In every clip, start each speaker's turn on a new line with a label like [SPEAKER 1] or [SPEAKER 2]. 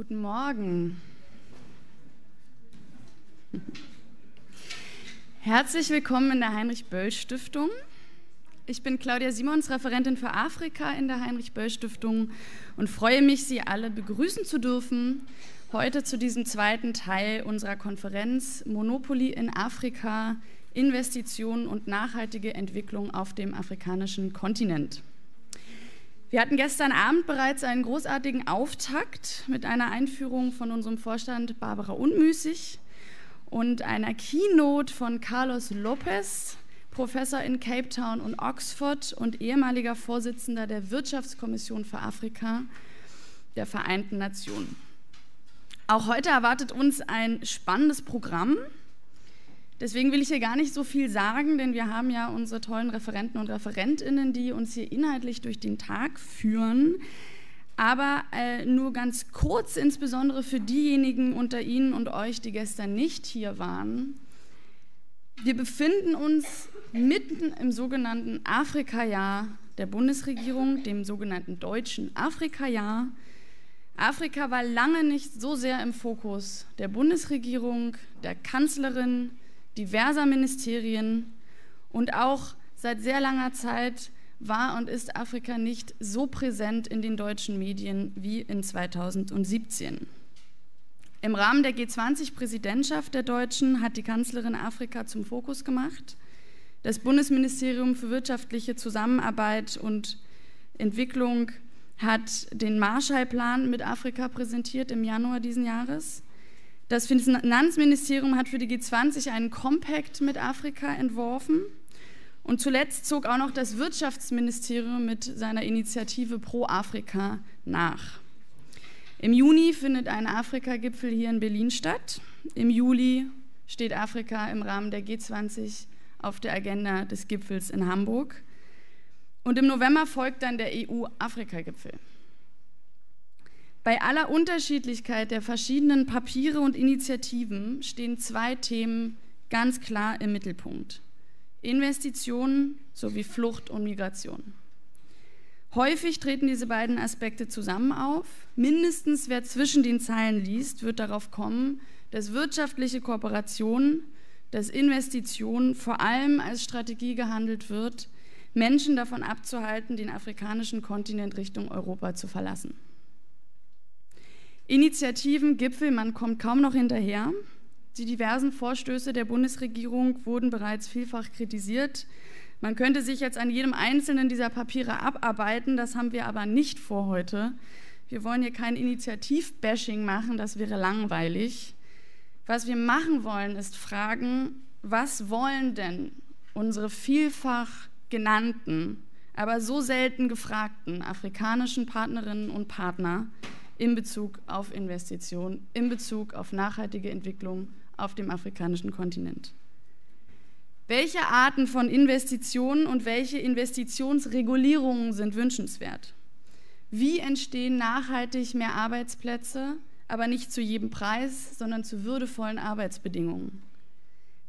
[SPEAKER 1] Guten Morgen. Herzlich willkommen in der Heinrich-Böll-Stiftung. Ich bin Claudia Simons, Referentin für Afrika in der Heinrich-Böll-Stiftung und freue mich, Sie alle begrüßen zu dürfen heute zu diesem zweiten Teil unserer Konferenz Monopoly in Afrika, Investitionen und nachhaltige Entwicklung auf dem afrikanischen Kontinent. Wir hatten gestern Abend bereits einen großartigen Auftakt mit einer Einführung von unserem Vorstand Barbara Unmüßig und einer Keynote von Carlos Lopez, Professor in Cape Town und Oxford und ehemaliger Vorsitzender der Wirtschaftskommission für Afrika der Vereinten Nationen. Auch heute erwartet uns ein spannendes Programm. Deswegen will ich hier gar nicht so viel sagen, denn wir haben ja unsere tollen Referenten und Referentinnen, die uns hier inhaltlich durch den Tag führen. Aber äh, nur ganz kurz, insbesondere für diejenigen unter Ihnen und euch, die gestern nicht hier waren. Wir befinden uns mitten im sogenannten Afrika-Jahr der Bundesregierung, dem sogenannten deutschen Afrika-Jahr. Afrika war lange nicht so sehr im Fokus der Bundesregierung, der Kanzlerin, diverser Ministerien und auch seit sehr langer Zeit war und ist Afrika nicht so präsent in den deutschen Medien wie in 2017. Im Rahmen der G20-Präsidentschaft der Deutschen hat die Kanzlerin Afrika zum Fokus gemacht. Das Bundesministerium für wirtschaftliche Zusammenarbeit und Entwicklung hat den Marshallplan mit Afrika präsentiert im Januar diesen Jahres. Das Finanzministerium hat für die G20 einen Compact mit Afrika entworfen. Und zuletzt zog auch noch das Wirtschaftsministerium mit seiner Initiative Pro Afrika nach. Im Juni findet ein Afrika-Gipfel hier in Berlin statt. Im Juli steht Afrika im Rahmen der G20 auf der Agenda des Gipfels in Hamburg. Und im November folgt dann der EU-Afrika-Gipfel. Bei aller Unterschiedlichkeit der verschiedenen Papiere und Initiativen stehen zwei Themen ganz klar im Mittelpunkt. Investitionen sowie Flucht und Migration. Häufig treten diese beiden Aspekte zusammen auf. Mindestens wer zwischen den Zeilen liest, wird darauf kommen, dass wirtschaftliche Kooperation, dass Investitionen vor allem als Strategie gehandelt wird, Menschen davon abzuhalten, den afrikanischen Kontinent Richtung Europa zu verlassen. Initiativen, Gipfel, man kommt kaum noch hinterher. Die diversen Vorstöße der Bundesregierung wurden bereits vielfach kritisiert. Man könnte sich jetzt an jedem einzelnen dieser Papiere abarbeiten, das haben wir aber nicht vor heute. Wir wollen hier kein Initiativbashing machen, das wäre langweilig. Was wir machen wollen, ist fragen, was wollen denn unsere vielfach genannten, aber so selten gefragten afrikanischen Partnerinnen und Partner in Bezug auf Investitionen, in Bezug auf nachhaltige Entwicklung auf dem afrikanischen Kontinent. Welche Arten von Investitionen und welche Investitionsregulierungen sind wünschenswert? Wie entstehen nachhaltig mehr Arbeitsplätze, aber nicht zu jedem Preis, sondern zu würdevollen Arbeitsbedingungen?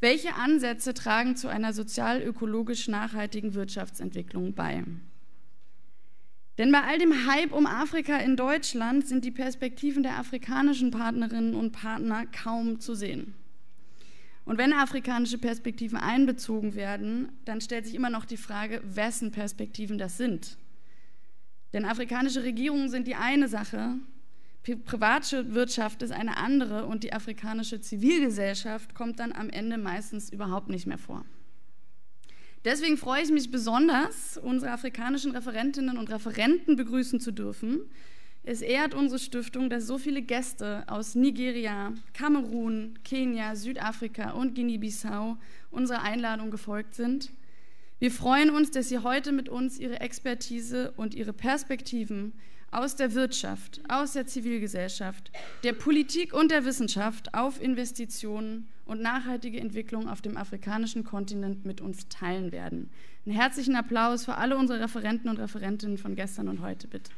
[SPEAKER 1] Welche Ansätze tragen zu einer sozial-ökologisch nachhaltigen Wirtschaftsentwicklung bei? Denn bei all dem Hype um Afrika in Deutschland sind die Perspektiven der afrikanischen Partnerinnen und Partner kaum zu sehen. Und wenn afrikanische Perspektiven einbezogen werden, dann stellt sich immer noch die Frage, wessen Perspektiven das sind. Denn afrikanische Regierungen sind die eine Sache, private Wirtschaft ist eine andere und die afrikanische Zivilgesellschaft kommt dann am Ende meistens überhaupt nicht mehr vor. Deswegen freue ich mich besonders, unsere afrikanischen Referentinnen und Referenten begrüßen zu dürfen. Es ehrt unsere Stiftung, dass so viele Gäste aus Nigeria, Kamerun, Kenia, Südafrika und Guinea-Bissau unserer Einladung gefolgt sind. Wir freuen uns, dass Sie heute mit uns Ihre Expertise und Ihre Perspektiven aus der Wirtschaft, aus der Zivilgesellschaft, der Politik und der Wissenschaft auf Investitionen und nachhaltige Entwicklung auf dem afrikanischen Kontinent mit uns teilen werden. Einen herzlichen Applaus für alle unsere Referenten und Referentinnen von gestern und heute, bitte.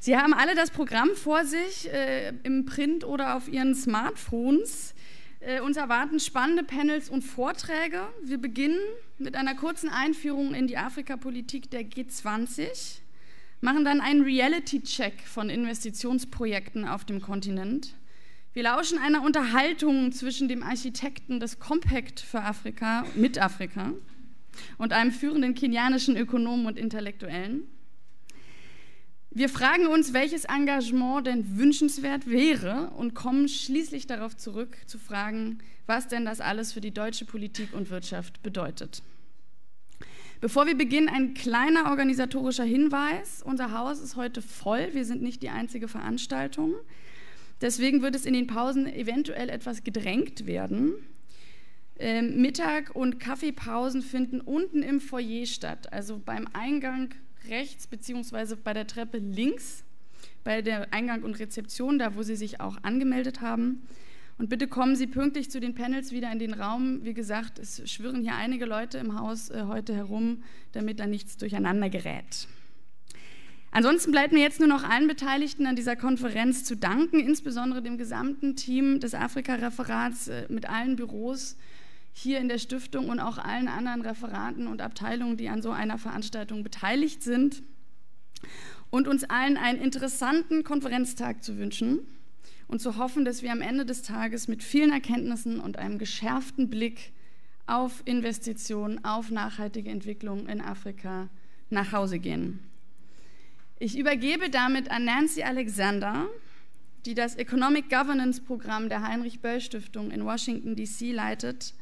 [SPEAKER 1] Sie haben alle das Programm vor sich, äh, im Print oder auf Ihren Smartphones. Äh, uns erwarten spannende Panels und Vorträge. Wir beginnen mit einer kurzen Einführung in die Afrikapolitik der G20, machen dann einen Reality-Check von Investitionsprojekten auf dem Kontinent. Wir lauschen einer Unterhaltung zwischen dem Architekten des Compact für Afrika mit Afrika und einem führenden kenianischen Ökonomen und Intellektuellen. Wir fragen uns, welches Engagement denn wünschenswert wäre und kommen schließlich darauf zurück zu fragen, was denn das alles für die deutsche Politik und Wirtschaft bedeutet. Bevor wir beginnen, ein kleiner organisatorischer Hinweis. Unser Haus ist heute voll. Wir sind nicht die einzige Veranstaltung. Deswegen wird es in den Pausen eventuell etwas gedrängt werden. Ähm, Mittag- und Kaffeepausen finden unten im Foyer statt, also beim Eingang rechts beziehungsweise bei der Treppe links, bei der Eingang und Rezeption, da wo Sie sich auch angemeldet haben. Und bitte kommen Sie pünktlich zu den Panels wieder in den Raum. Wie gesagt, es schwirren hier einige Leute im Haus äh, heute herum, damit da nichts durcheinander gerät. Ansonsten bleibt mir jetzt nur noch allen Beteiligten an dieser Konferenz zu danken, insbesondere dem gesamten Team des Afrika-Referats äh, mit allen Büros, hier in der Stiftung und auch allen anderen Referaten und Abteilungen, die an so einer Veranstaltung beteiligt sind. Und uns allen einen interessanten Konferenztag zu wünschen und zu hoffen, dass wir am Ende des Tages mit vielen Erkenntnissen und einem geschärften Blick auf Investitionen, auf nachhaltige Entwicklung in Afrika nach Hause gehen. Ich übergebe damit an Nancy Alexander, die das Economic Governance Programm der Heinrich Böll Stiftung in Washington, D.C. leitet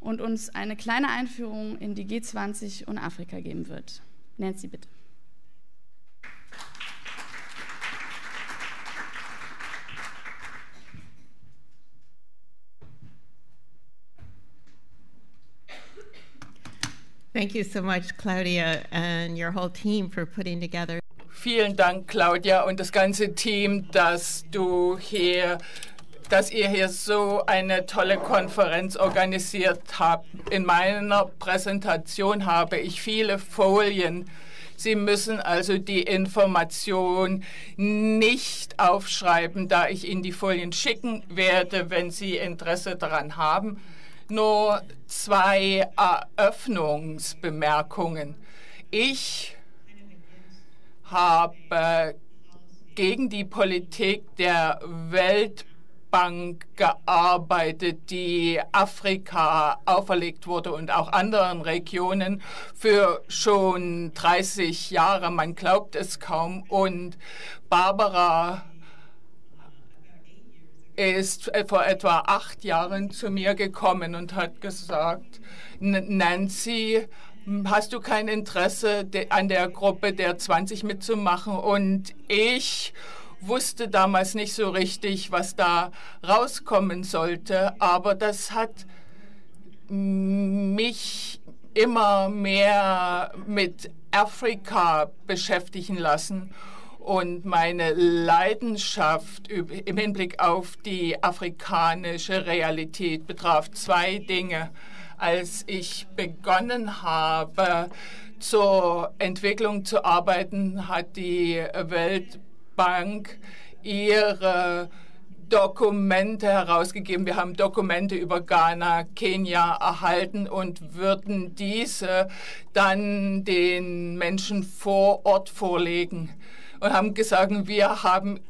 [SPEAKER 1] und uns eine kleine Einführung in die G20 und Afrika geben wird. Nancy, bitte.
[SPEAKER 2] Thank you so much, Claudia, and your whole team for putting together.
[SPEAKER 3] Vielen Dank, Claudia, und das ganze Team, dass du hier dass ihr hier so eine tolle Konferenz organisiert habt. In meiner Präsentation habe ich viele Folien. Sie müssen also die Information nicht aufschreiben, da ich Ihnen die Folien schicken werde, wenn Sie Interesse daran haben. Nur zwei Eröffnungsbemerkungen. Ich habe gegen die Politik der Welt Bank gearbeitet, die Afrika auferlegt wurde und auch anderen Regionen für schon 30 Jahre. Man glaubt es kaum. Und Barbara ist vor etwa acht Jahren zu mir gekommen und hat gesagt, Nancy, hast du kein Interesse an der Gruppe der 20 mitzumachen? Und ich wusste damals nicht so richtig, was da rauskommen sollte, aber das hat mich immer mehr mit Afrika beschäftigen lassen und meine Leidenschaft im Hinblick auf die afrikanische Realität betraf zwei Dinge. Als ich begonnen habe, zur Entwicklung zu arbeiten, hat die Welt Bank ihre Dokumente herausgegeben. Wir haben Dokumente über Ghana, Kenia erhalten und würden diese dann den Menschen vor Ort vorlegen und haben gesagt, wir haben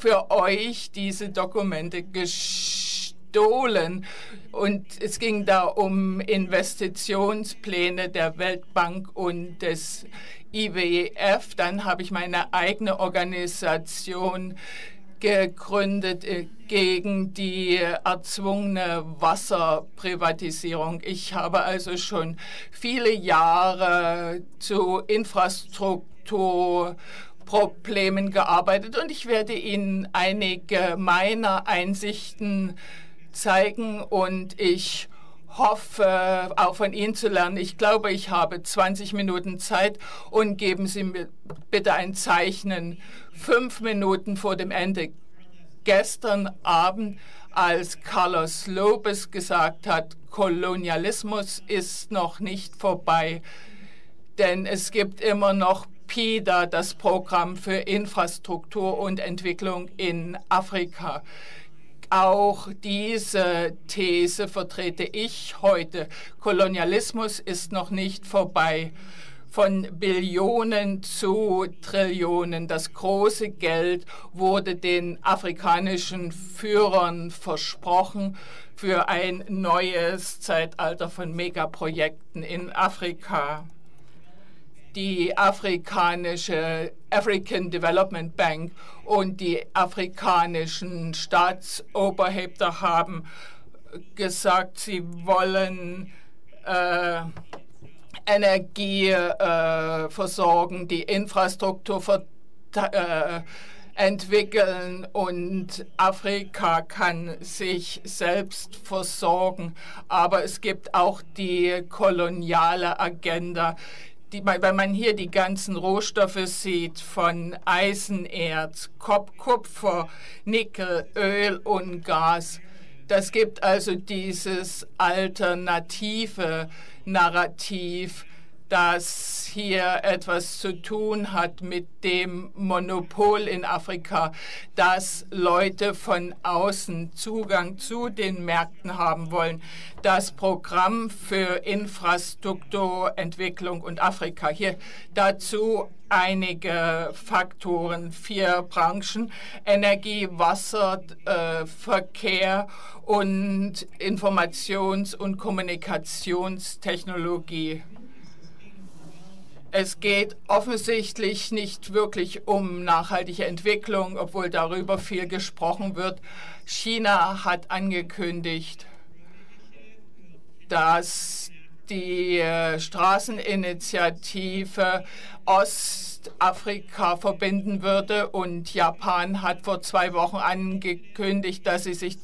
[SPEAKER 3] für euch diese Dokumente gestohlen. Und es ging da um Investitionspläne der Weltbank und des IWF. Dann habe ich meine eigene Organisation gegründet äh, gegen die erzwungene Wasserprivatisierung. Ich habe also schon viele Jahre zu Infrastrukturproblemen gearbeitet. Und ich werde Ihnen einige meiner Einsichten zeigen. Und ich hoffe, auch von Ihnen zu lernen. Ich glaube, ich habe 20 Minuten Zeit. Und geben Sie mir bitte ein Zeichnen. Fünf Minuten vor dem Ende. Gestern Abend, als Carlos Lopez gesagt hat, Kolonialismus ist noch nicht vorbei, denn es gibt immer noch PIDA, das Programm für Infrastruktur und Entwicklung in Afrika auch diese These vertrete ich heute. Kolonialismus ist noch nicht vorbei. Von Billionen zu Trillionen. Das große Geld wurde den afrikanischen Führern versprochen für ein neues Zeitalter von Megaprojekten in Afrika. Die afrikanische African Development Bank und die afrikanischen Staatsoberhäupter haben gesagt, sie wollen äh, Energie äh, versorgen, die Infrastruktur äh, entwickeln und Afrika kann sich selbst versorgen. Aber es gibt auch die koloniale Agenda. Die, wenn man hier die ganzen Rohstoffe sieht, von Eisenerz, Kupfer, Nickel, Öl und Gas, das gibt also dieses alternative Narrativ, das hier etwas zu tun hat mit dem Monopol in Afrika, dass Leute von außen Zugang zu den Märkten haben wollen. Das Programm für Infrastrukturentwicklung und Afrika. Hier dazu einige Faktoren, vier Branchen, Energie, Wasser, äh, Verkehr und Informations- und Kommunikationstechnologie. Es geht offensichtlich nicht wirklich um nachhaltige Entwicklung, obwohl darüber viel gesprochen wird. China hat angekündigt, dass die äh, Straßeninitiative Ostafrika verbinden würde und Japan hat vor zwei Wochen angekündigt, dass sie sich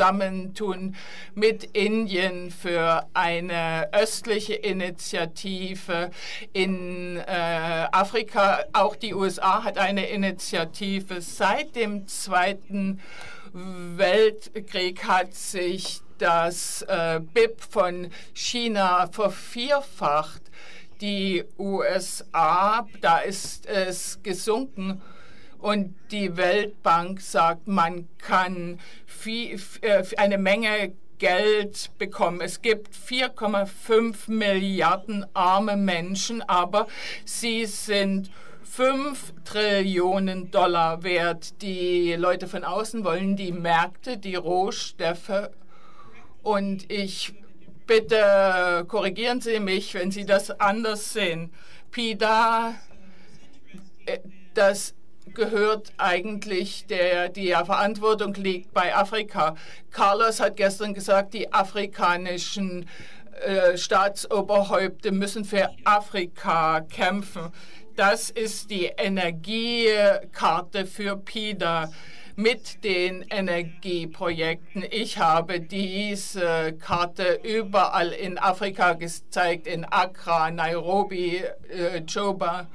[SPEAKER 3] zusammentun mit Indien für eine östliche Initiative in äh, Afrika. Auch die USA hat eine Initiative. Seit dem Zweiten Weltkrieg hat sich das äh, BIP von China vervierfacht. Die USA, da ist es gesunken. Und die Weltbank sagt, man kann viel, äh, eine Menge Geld bekommen. Es gibt 4,5 Milliarden arme Menschen, aber sie sind 5 Trillionen Dollar wert. Die Leute von außen wollen die Märkte, die Rohstoffe und ich bitte korrigieren Sie mich, wenn Sie das anders sehen. PIDA, äh, das gehört eigentlich, der, die Verantwortung liegt bei Afrika. Carlos hat gestern gesagt, die afrikanischen äh, Staatsoberhäupter müssen für Afrika kämpfen. Das ist die Energiekarte für PIDA mit den Energieprojekten. Ich habe diese Karte überall in Afrika gezeigt, in Accra, Nairobi, äh, Juba.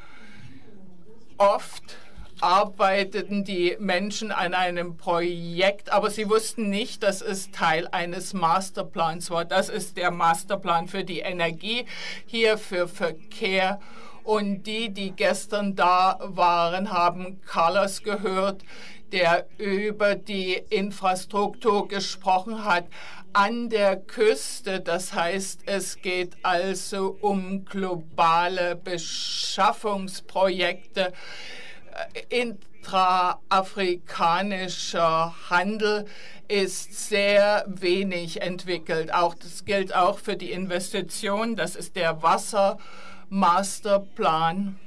[SPEAKER 3] Oft arbeiteten die Menschen an einem Projekt, aber sie wussten nicht, dass es Teil eines Masterplans war. Das ist der Masterplan für die Energie, hier für Verkehr. Und die, die gestern da waren, haben Carlos gehört, der über die Infrastruktur gesprochen hat an der Küste. Das heißt, es geht also um globale Beschaffungsprojekte, intraafrikanischer Handel ist sehr wenig entwickelt. Auch das gilt auch für die Investition. Das ist der Wassermasterplan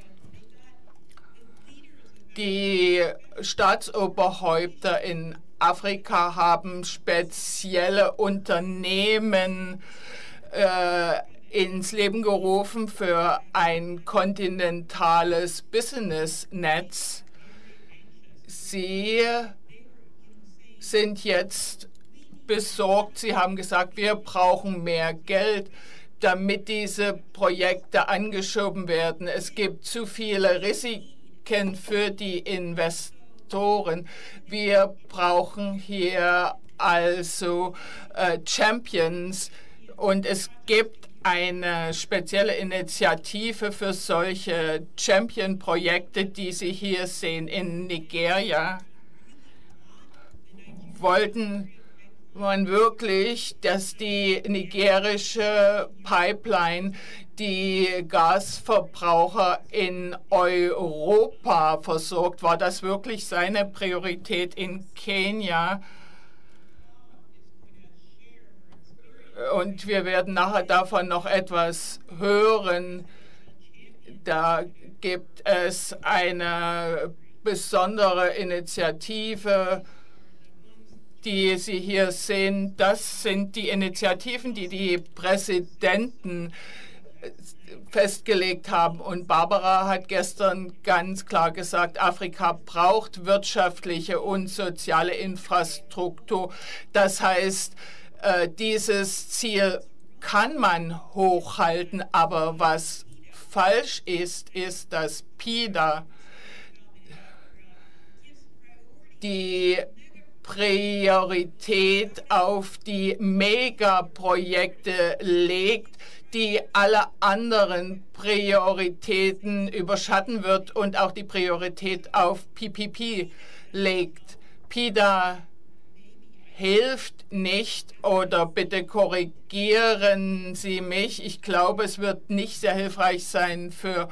[SPEAKER 3] die Staatsoberhäupter in Afrika haben spezielle Unternehmen äh, ins Leben gerufen für ein kontinentales Businessnetz. Sie sind jetzt besorgt. Sie haben gesagt, wir brauchen mehr Geld, damit diese Projekte angeschoben werden. Es gibt zu viele Risiken für die Investoren. Wir brauchen hier also äh, Champions und es gibt eine spezielle Initiative für solche Champion-Projekte, die Sie hier sehen in Nigeria, wollten man wirklich, dass die nigerische Pipeline die Gasverbraucher in Europa versorgt. War das wirklich seine Priorität in Kenia? Und wir werden nachher davon noch etwas hören. Da gibt es eine besondere Initiative, die Sie hier sehen. Das sind die Initiativen, die die Präsidenten festgelegt haben. Und Barbara hat gestern ganz klar gesagt, Afrika braucht wirtschaftliche und soziale Infrastruktur. Das heißt, äh, dieses Ziel kann man hochhalten, aber was falsch ist, ist, dass PIDA die Priorität auf die Megaprojekte legt, die alle anderen Prioritäten überschatten wird und auch die Priorität auf PPP legt. PIDA hilft nicht oder bitte korrigieren Sie mich. Ich glaube, es wird nicht sehr hilfreich sein für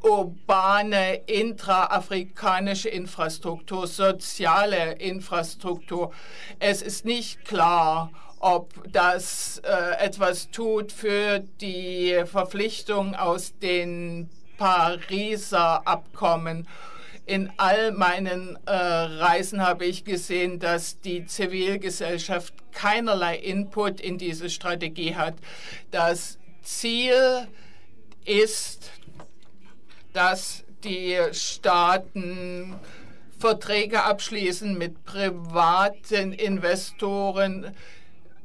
[SPEAKER 3] urbane, intraafrikanische Infrastruktur, soziale Infrastruktur. Es ist nicht klar, ob das äh, etwas tut für die Verpflichtung aus den Pariser Abkommen. In all meinen äh, Reisen habe ich gesehen, dass die Zivilgesellschaft keinerlei Input in diese Strategie hat. Das Ziel ist, dass die Staaten Verträge abschließen mit privaten Investoren,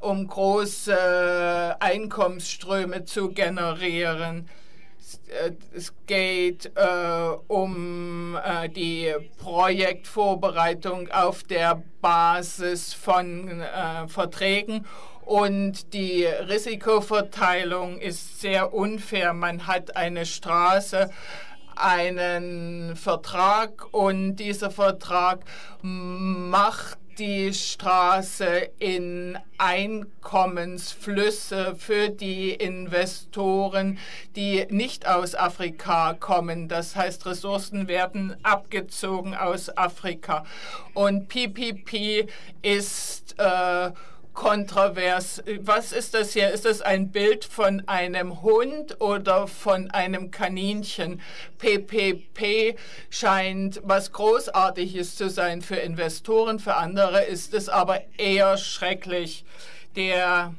[SPEAKER 3] um große Einkommensströme zu generieren. Es geht äh, um äh, die Projektvorbereitung auf der Basis von äh, Verträgen und die Risikoverteilung ist sehr unfair. Man hat eine Straße, einen Vertrag und dieser Vertrag macht die Straße in Einkommensflüsse für die Investoren, die nicht aus Afrika kommen. Das heißt, Ressourcen werden abgezogen aus Afrika. Und PPP ist äh, kontrovers. Was ist das hier? Ist das ein Bild von einem Hund oder von einem Kaninchen? PPP scheint was Großartiges zu sein für Investoren, für andere ist es aber eher schrecklich. Der,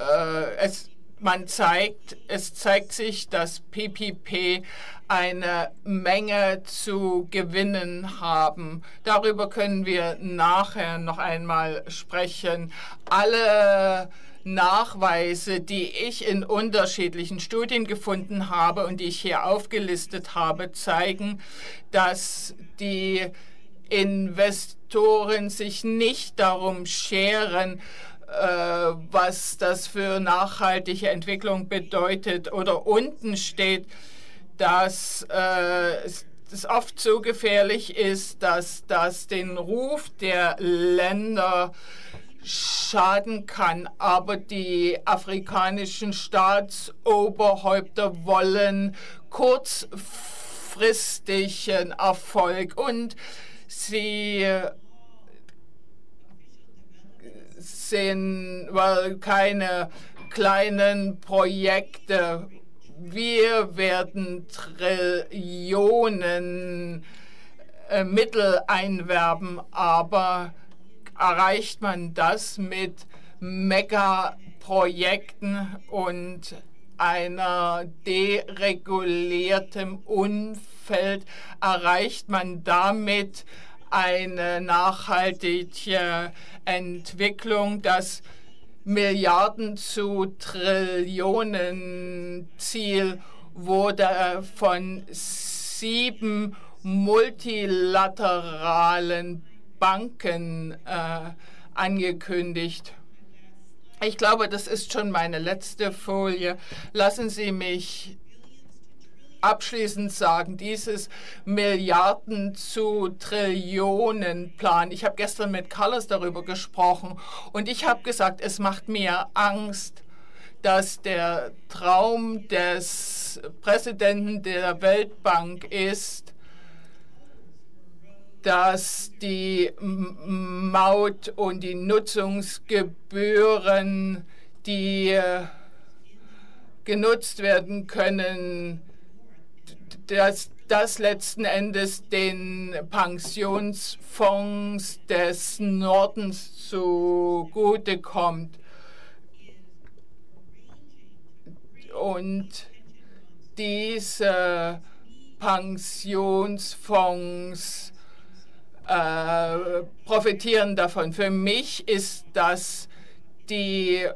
[SPEAKER 3] äh, es, man zeigt, es zeigt sich, dass PPP eine Menge zu gewinnen haben. Darüber können wir nachher noch einmal sprechen. Alle Nachweise, die ich in unterschiedlichen Studien gefunden habe und die ich hier aufgelistet habe, zeigen, dass die Investoren sich nicht darum scheren, was das für nachhaltige Entwicklung bedeutet. Oder unten steht, dass äh, es oft so gefährlich ist, dass das den Ruf der Länder schaden kann. Aber die afrikanischen Staatsoberhäupter wollen kurzfristigen Erfolg und sie weil keine kleinen Projekte. Wir werden Trillionen äh, Mittel einwerben, aber erreicht man das mit Megaprojekten und einer dereguliertem Umfeld? Erreicht man damit eine nachhaltige Entwicklung, dass Milliarden zu Trillionen Ziel wurde von sieben multilateralen Banken äh, angekündigt. Ich glaube, das ist schon meine letzte Folie. Lassen Sie mich abschließend sagen, dieses Milliarden zu Trillionen Plan. Ich habe gestern mit Carlos darüber gesprochen und ich habe gesagt, es macht mir Angst, dass der Traum des Präsidenten der Weltbank ist, dass die Maut und die Nutzungsgebühren, die äh, genutzt werden können, dass das letzten Endes den Pensionsfonds des Nordens zugutekommt. Und diese Pensionsfonds äh, profitieren davon. Für mich ist das die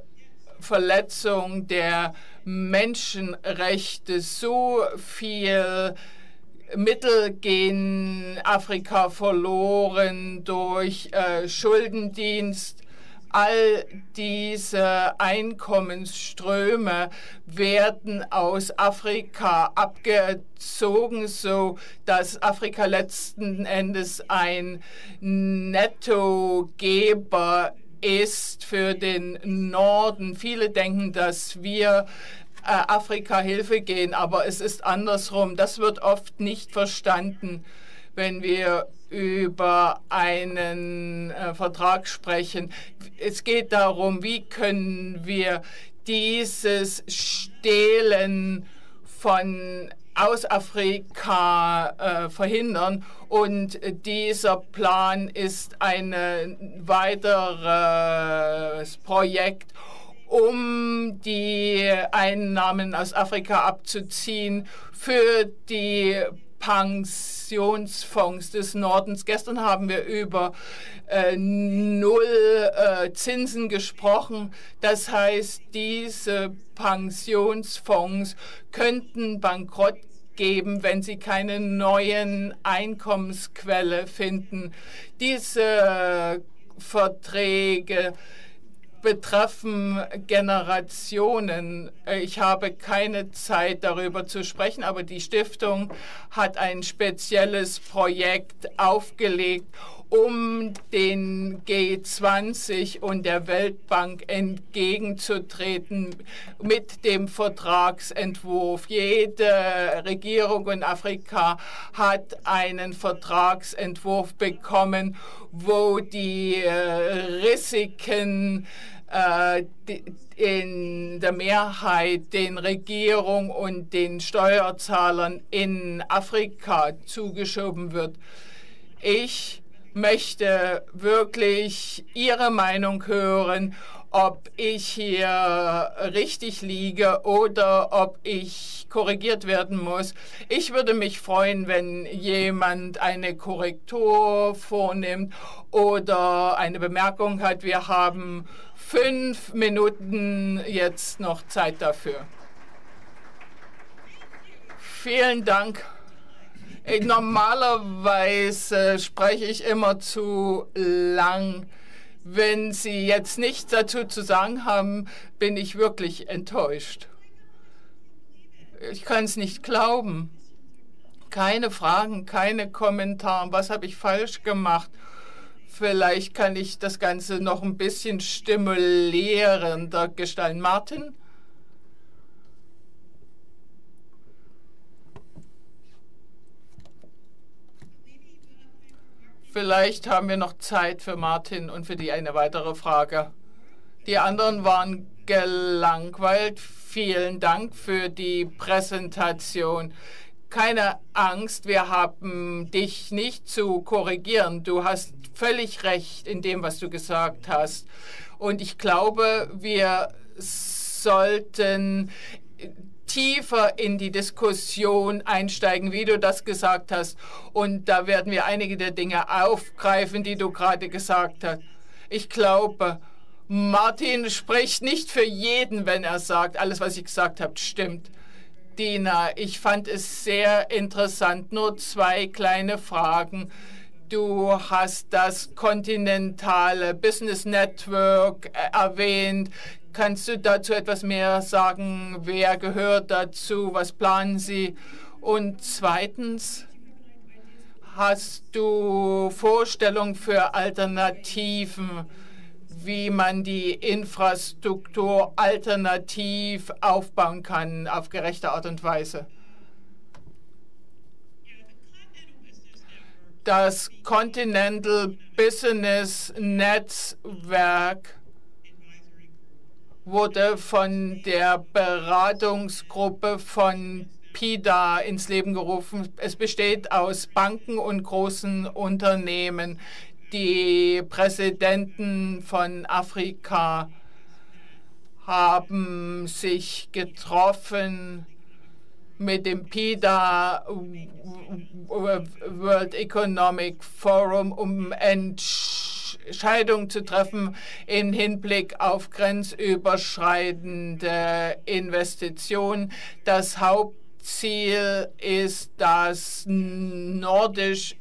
[SPEAKER 3] Verletzung der Menschenrechte. So viel Mittel gehen Afrika verloren durch äh, Schuldendienst. All diese Einkommensströme werden aus Afrika abgezogen, so dass Afrika letzten Endes ein Nettogeber ist für den Norden. Viele denken, dass wir äh, Afrika Hilfe gehen, aber es ist andersrum. Das wird oft nicht verstanden, wenn wir über einen äh, Vertrag sprechen. Es geht darum, wie können wir dieses Stehlen von aus Afrika äh, verhindern. Und dieser Plan ist ein weiteres Projekt, um die Einnahmen aus Afrika abzuziehen für die Pensionsfonds des Nordens. Gestern haben wir über äh, Null äh, Zinsen gesprochen. Das heißt, diese Pensionsfonds könnten bankrott geben, wenn sie keine neuen Einkommensquelle finden. Diese Verträge betreffen Generationen. Ich habe keine Zeit darüber zu sprechen, aber die Stiftung hat ein spezielles Projekt aufgelegt, um den G20 und der Weltbank entgegenzutreten mit dem Vertragsentwurf. Jede Regierung in Afrika hat einen Vertragsentwurf bekommen, wo die äh, Risiken äh, in der Mehrheit den Regierungen und den Steuerzahlern in Afrika zugeschoben wird. Ich möchte wirklich Ihre Meinung hören, ob ich hier richtig liege oder ob ich korrigiert werden muss. Ich würde mich freuen, wenn jemand eine Korrektur vornimmt oder eine Bemerkung hat. Wir haben fünf Minuten jetzt noch Zeit dafür. Vielen Dank. Normalerweise spreche ich immer zu lang. Wenn Sie jetzt nichts dazu zu sagen haben, bin ich wirklich enttäuscht. Ich kann es nicht glauben. Keine Fragen, keine Kommentare. Was habe ich falsch gemacht? Vielleicht kann ich das Ganze noch ein bisschen stimulierender gestalten. Martin? Vielleicht haben wir noch Zeit für Martin und für die eine weitere Frage. Die anderen waren gelangweilt. Vielen Dank für die Präsentation. Keine Angst, wir haben dich nicht zu korrigieren. Du hast völlig recht in dem, was du gesagt hast. Und ich glaube, wir sollten tiefer in die Diskussion einsteigen, wie du das gesagt hast. Und da werden wir einige der Dinge aufgreifen, die du gerade gesagt hast. Ich glaube, Martin spricht nicht für jeden, wenn er sagt, alles, was ich gesagt habe, stimmt. Dina, ich fand es sehr interessant. Nur zwei kleine Fragen. Du hast das kontinentale Business Network äh, erwähnt. Kannst du dazu etwas mehr sagen? Wer gehört dazu? Was planen Sie? Und zweitens, hast du Vorstellungen für Alternativen, wie man die Infrastruktur alternativ aufbauen kann auf gerechte Art und Weise? Das Continental Business Netzwerk wurde von der Beratungsgruppe von PIDA ins Leben gerufen. Es besteht aus Banken und großen Unternehmen. Die Präsidenten von Afrika haben sich getroffen mit dem PIDA World Economic Forum, um Entscheidungen zu treffen im Hinblick auf grenzüberschreitende Investitionen. Das Haupt Ziel ist, dass nordisch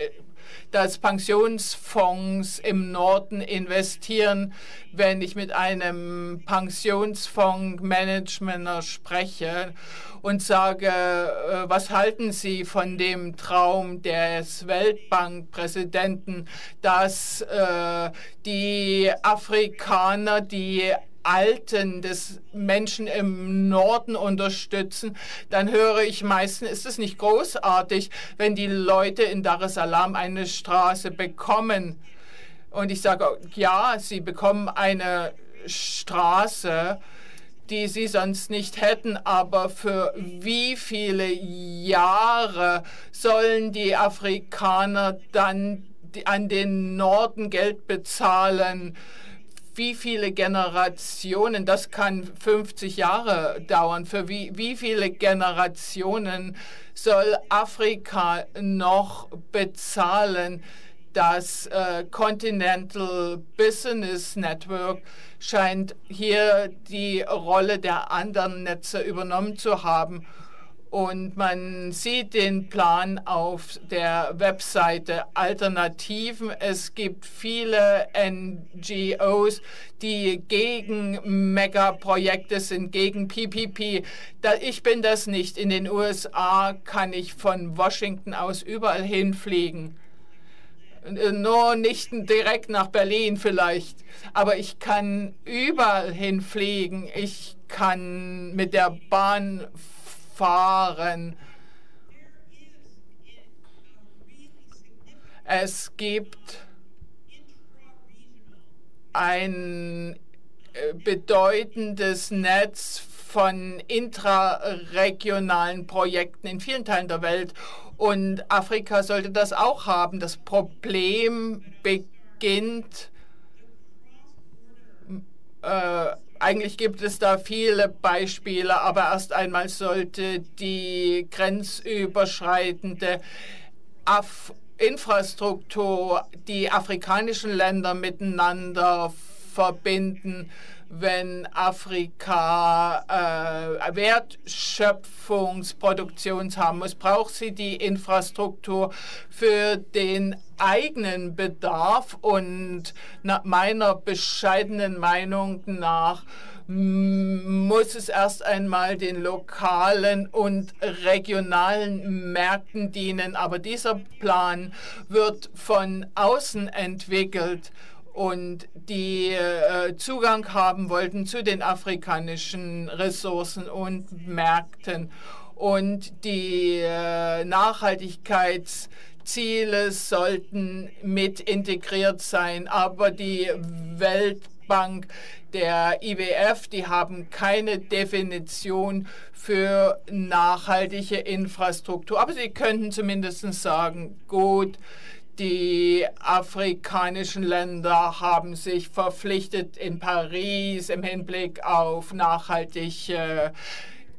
[SPEAKER 3] dass Pensionsfonds im Norden investieren. Wenn ich mit einem Pensionsfondsmanager spreche und sage, äh, was halten Sie von dem Traum des Weltbankpräsidenten, dass äh, die Afrikaner die Alten des Menschen im Norden unterstützen, dann höre ich meistens, ist es nicht großartig, wenn die Leute in Dar es Salaam eine Straße bekommen. Und ich sage, ja, sie bekommen eine Straße, die sie sonst nicht hätten. Aber für wie viele Jahre sollen die Afrikaner dann an den Norden Geld bezahlen? Wie viele Generationen, das kann 50 Jahre dauern, für wie, wie viele Generationen soll Afrika noch bezahlen? Das äh, Continental Business Network scheint hier die Rolle der anderen Netze übernommen zu haben. Und man sieht den Plan auf der Webseite Alternativen. Es gibt viele NGOs, die gegen Megaprojekte sind, gegen PPP. ich bin das nicht. In den USA kann ich von Washington aus überall hinfliegen. Nur nicht direkt nach Berlin vielleicht, aber ich kann überall hinfliegen. Ich kann mit der Bahn fahren. Es gibt ein äh, bedeutendes Netz von intraregionalen Projekten in vielen Teilen der Welt. Und Afrika sollte das auch haben. Das Problem beginnt äh, eigentlich gibt es da viele Beispiele, aber erst einmal sollte die grenzüberschreitende Af Infrastruktur die afrikanischen Länder miteinander verbinden wenn Afrika äh, Wertschöpfungsproduktions haben muss, braucht sie die Infrastruktur für den eigenen Bedarf und meiner bescheidenen Meinung nach muss es erst einmal den lokalen und regionalen Märkten dienen. Aber dieser Plan wird von außen entwickelt und die äh, Zugang haben wollten zu den afrikanischen Ressourcen und Märkten. Und die äh, Nachhaltigkeitsziele sollten mit integriert sein, aber die Weltbank, der IWF, die haben keine Definition für nachhaltige Infrastruktur. Aber sie könnten zumindest sagen, gut, die afrikanischen Länder haben sich verpflichtet in Paris im Hinblick auf nachhaltige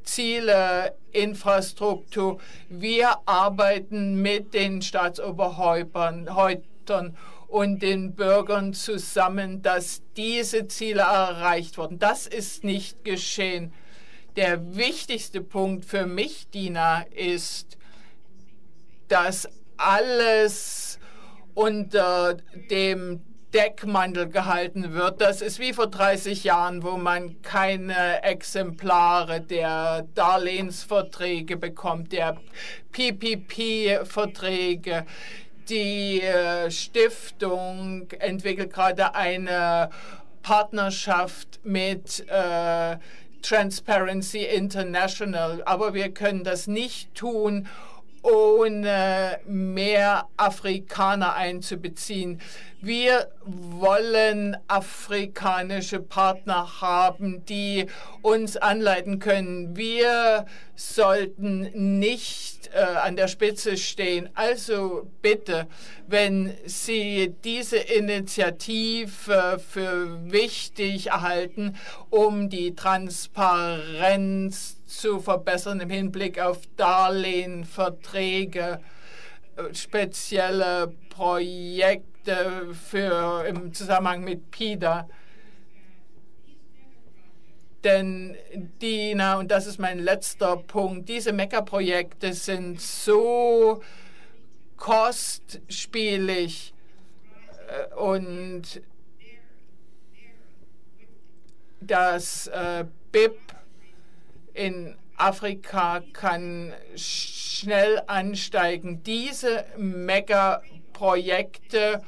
[SPEAKER 3] Ziele, Infrastruktur. Wir arbeiten mit den Staatsoberhäuptern und den Bürgern zusammen, dass diese Ziele erreicht wurden. Das ist nicht geschehen. Der wichtigste Punkt für mich, Dina, ist, dass alles unter dem Deckmantel gehalten wird. Das ist wie vor 30 Jahren, wo man keine Exemplare der Darlehensverträge bekommt, der PPP-Verträge. Die äh, Stiftung entwickelt gerade eine Partnerschaft mit äh, Transparency International, aber wir können das nicht tun, ohne mehr Afrikaner einzubeziehen. Wir wollen afrikanische Partner haben, die uns anleiten können. Wir sollten nicht äh, an der Spitze stehen. Also bitte, wenn Sie diese Initiative für wichtig erhalten, um die Transparenz zu verbessern im Hinblick auf Darlehen, Verträge, äh, spezielle Projekte für, im Zusammenhang mit PIDA. Denn die, na, und das ist mein letzter Punkt, diese Mecca-Projekte sind so kostspielig äh, und das äh, BIP in Afrika kann schnell ansteigen. Diese Megaprojekte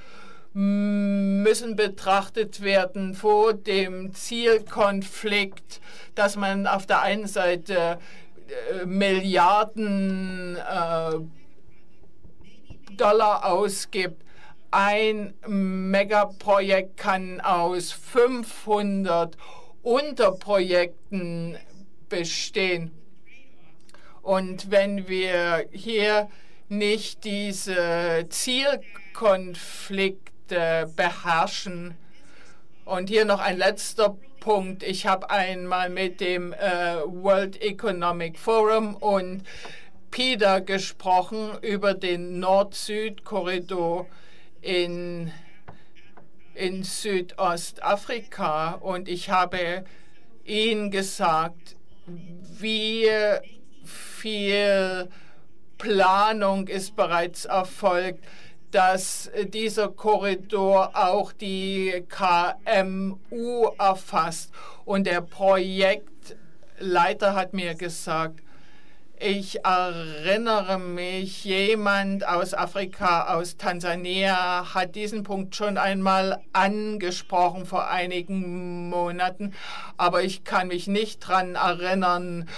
[SPEAKER 3] müssen betrachtet werden vor dem Zielkonflikt, dass man auf der einen Seite äh, Milliarden äh, Dollar ausgibt. Ein Megaprojekt kann aus 500 Unterprojekten bestehen. Und wenn wir hier nicht diese Zielkonflikte beherrschen, und hier noch ein letzter Punkt. Ich habe einmal mit dem äh, World Economic Forum und PIDA gesprochen über den Nord-Süd-Korridor in, in Südostafrika und ich habe ihnen gesagt, wie viel Planung ist bereits erfolgt, dass dieser Korridor auch die KMU erfasst. Und der Projektleiter hat mir gesagt, ich erinnere mich, jemand aus Afrika, aus Tansania, hat diesen Punkt schon einmal angesprochen vor einigen Monaten, aber ich kann mich nicht daran erinnern,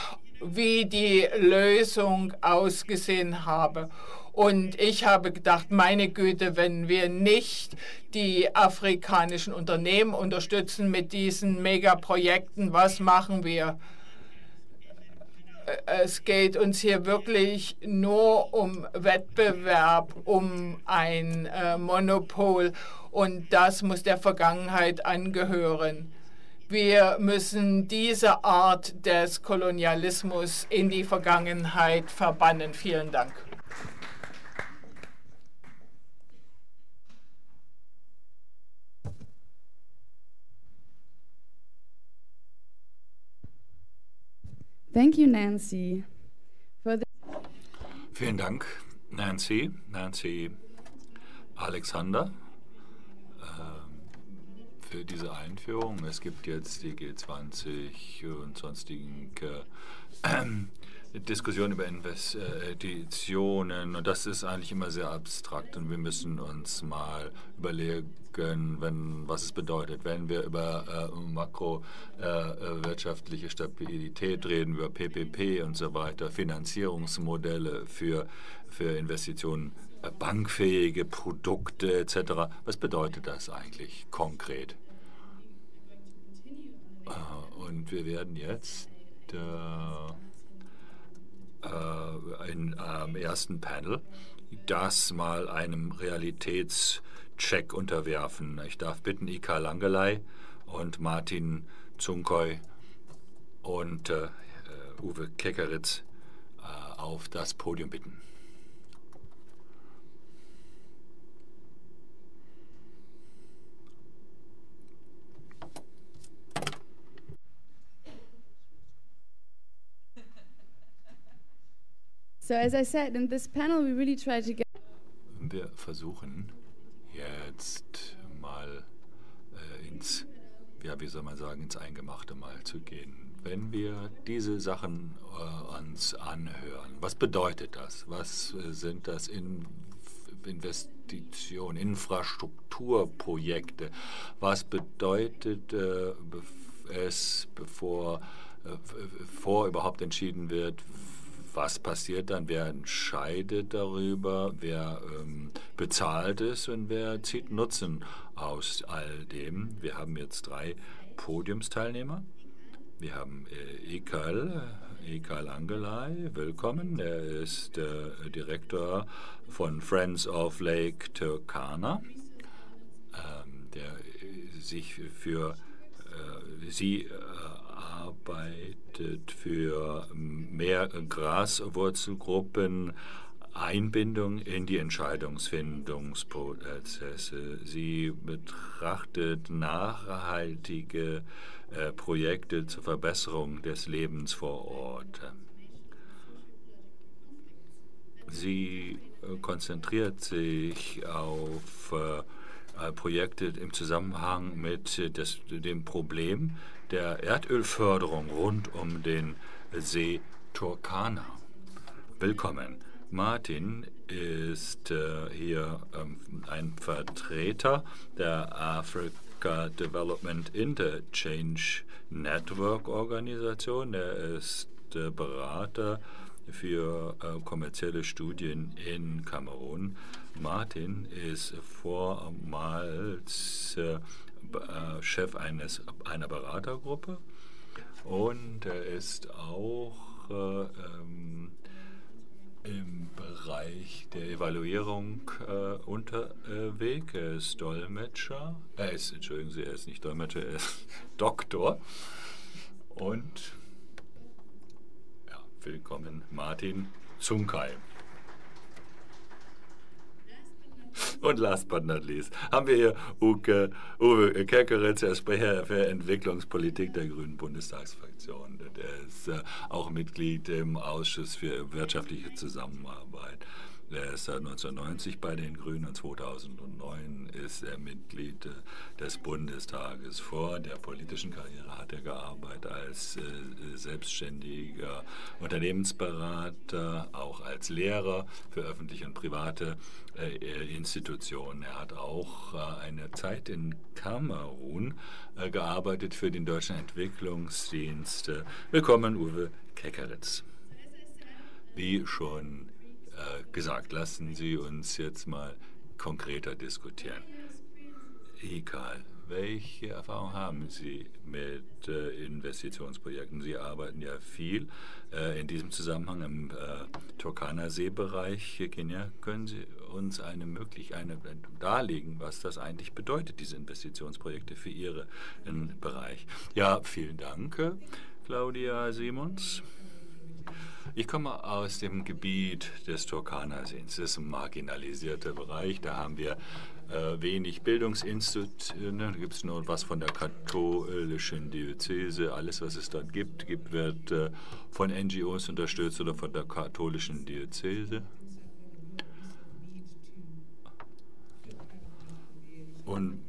[SPEAKER 3] wie die Lösung ausgesehen habe. Und ich habe gedacht, meine Güte, wenn wir nicht die afrikanischen Unternehmen unterstützen mit diesen Megaprojekten, was machen wir? Es geht uns hier wirklich nur um Wettbewerb, um ein äh, Monopol und das muss der Vergangenheit angehören. Wir müssen diese Art des Kolonialismus in die Vergangenheit verbannen. Vielen Dank.
[SPEAKER 1] Thank you, Nancy.
[SPEAKER 4] Vielen Dank, Nancy, Nancy Alexander, äh, für diese Einführung. Es gibt jetzt die G20 und sonstigen äh, Diskussionen über Investitionen und das ist eigentlich immer sehr abstrakt und wir müssen uns mal überlegen, wenn, was es bedeutet. Wenn wir über äh, makrowirtschaftliche äh, Stabilität reden, über PPP und so weiter, Finanzierungsmodelle für, für Investitionen, äh, bankfähige Produkte etc., was bedeutet das eigentlich konkret? Äh, und wir werden jetzt äh, äh, in, am ersten Panel das mal einem Realitätscheck unterwerfen. Ich darf bitten Ika Langelei und Martin Zunkoy und äh, Uwe Keckeritz äh, auf das Podium bitten.
[SPEAKER 1] So as I said, in this panel we really try to get
[SPEAKER 4] Wir versuchen jetzt mal ja, wie soll man sagen, ins Eingemachte mal zu gehen. Wenn wir diese Sachen äh, uns anhören, was bedeutet das? Was äh, sind das in Investitionen, Infrastrukturprojekte? Was bedeutet äh, es, bevor äh, vor überhaupt entschieden wird, was passiert dann? Wer entscheidet darüber? Wer ähm, bezahlt es und wer zieht Nutzen aus all dem? Wir haben jetzt drei Podiumsteilnehmer. Wir haben äh, Ekal, Ekal Angelei, willkommen. Er ist äh, Direktor von Friends of Lake Turkana, ähm, der sich für äh, sie äh, arbeitet für mehr Graswurzelgruppen, Einbindung in die Entscheidungsfindungsprozesse. Sie betrachtet nachhaltige äh, Projekte zur Verbesserung des Lebens vor Ort. Sie äh, konzentriert sich auf äh, Projekte im Zusammenhang mit dem Problem der Erdölförderung rund um den See Turkana. Willkommen. Martin ist äh, hier ähm, ein Vertreter der Africa Development Interchange Network Organisation. Er ist äh, Berater für äh, kommerzielle Studien in Kamerun. Martin ist vormals äh, Chef eines, einer Beratergruppe und er ist auch äh, ähm, im Bereich der Evaluierung äh, unterwegs. Er ist Dolmetscher. Er ist, entschuldigen Sie, er ist nicht Dolmetscher, er ist Doktor. Und ja, willkommen Martin Zunkai. Und last but not least haben wir hier Uke, Uwe Kerkeritz, der Sprecher für Entwicklungspolitik der Grünen Bundestagsfraktion. Der ist äh, auch Mitglied im Ausschuss für wirtschaftliche Zusammenarbeit. Er ist seit 1990 bei den Grünen und 2009 ist er Mitglied äh, des Bundestages. Vor der politischen Karriere hat er gearbeitet als äh, selbstständiger Unternehmensberater, auch als Lehrer für öffentliche und private äh, Institutionen. Er hat auch eine Zeit in Kamerun gearbeitet für den Deutschen Entwicklungsdienst. Willkommen, Uwe Keckeritz. Wie schon äh, gesagt. Lassen Sie uns jetzt mal konkreter diskutieren. Egal. Welche Erfahrung haben Sie mit äh, Investitionsprojekten? Sie arbeiten ja viel äh, in diesem Zusammenhang im äh, Turkana-See-Bereich. Kenia, können Sie uns eine möglich eine, darlegen, was das eigentlich bedeutet, diese Investitionsprojekte für Ihren Bereich? Ja, vielen Dank, Claudia Simons. Ich komme aus dem Gebiet des Turkana-Sees. Das ist ein marginalisierter Bereich. Da haben wir äh, wenig Bildungsinstitute. Da gibt es nur was von der katholischen Diözese. Alles, was es dort gibt, gibt wird äh, von NGOs unterstützt oder von der katholischen Diözese. Und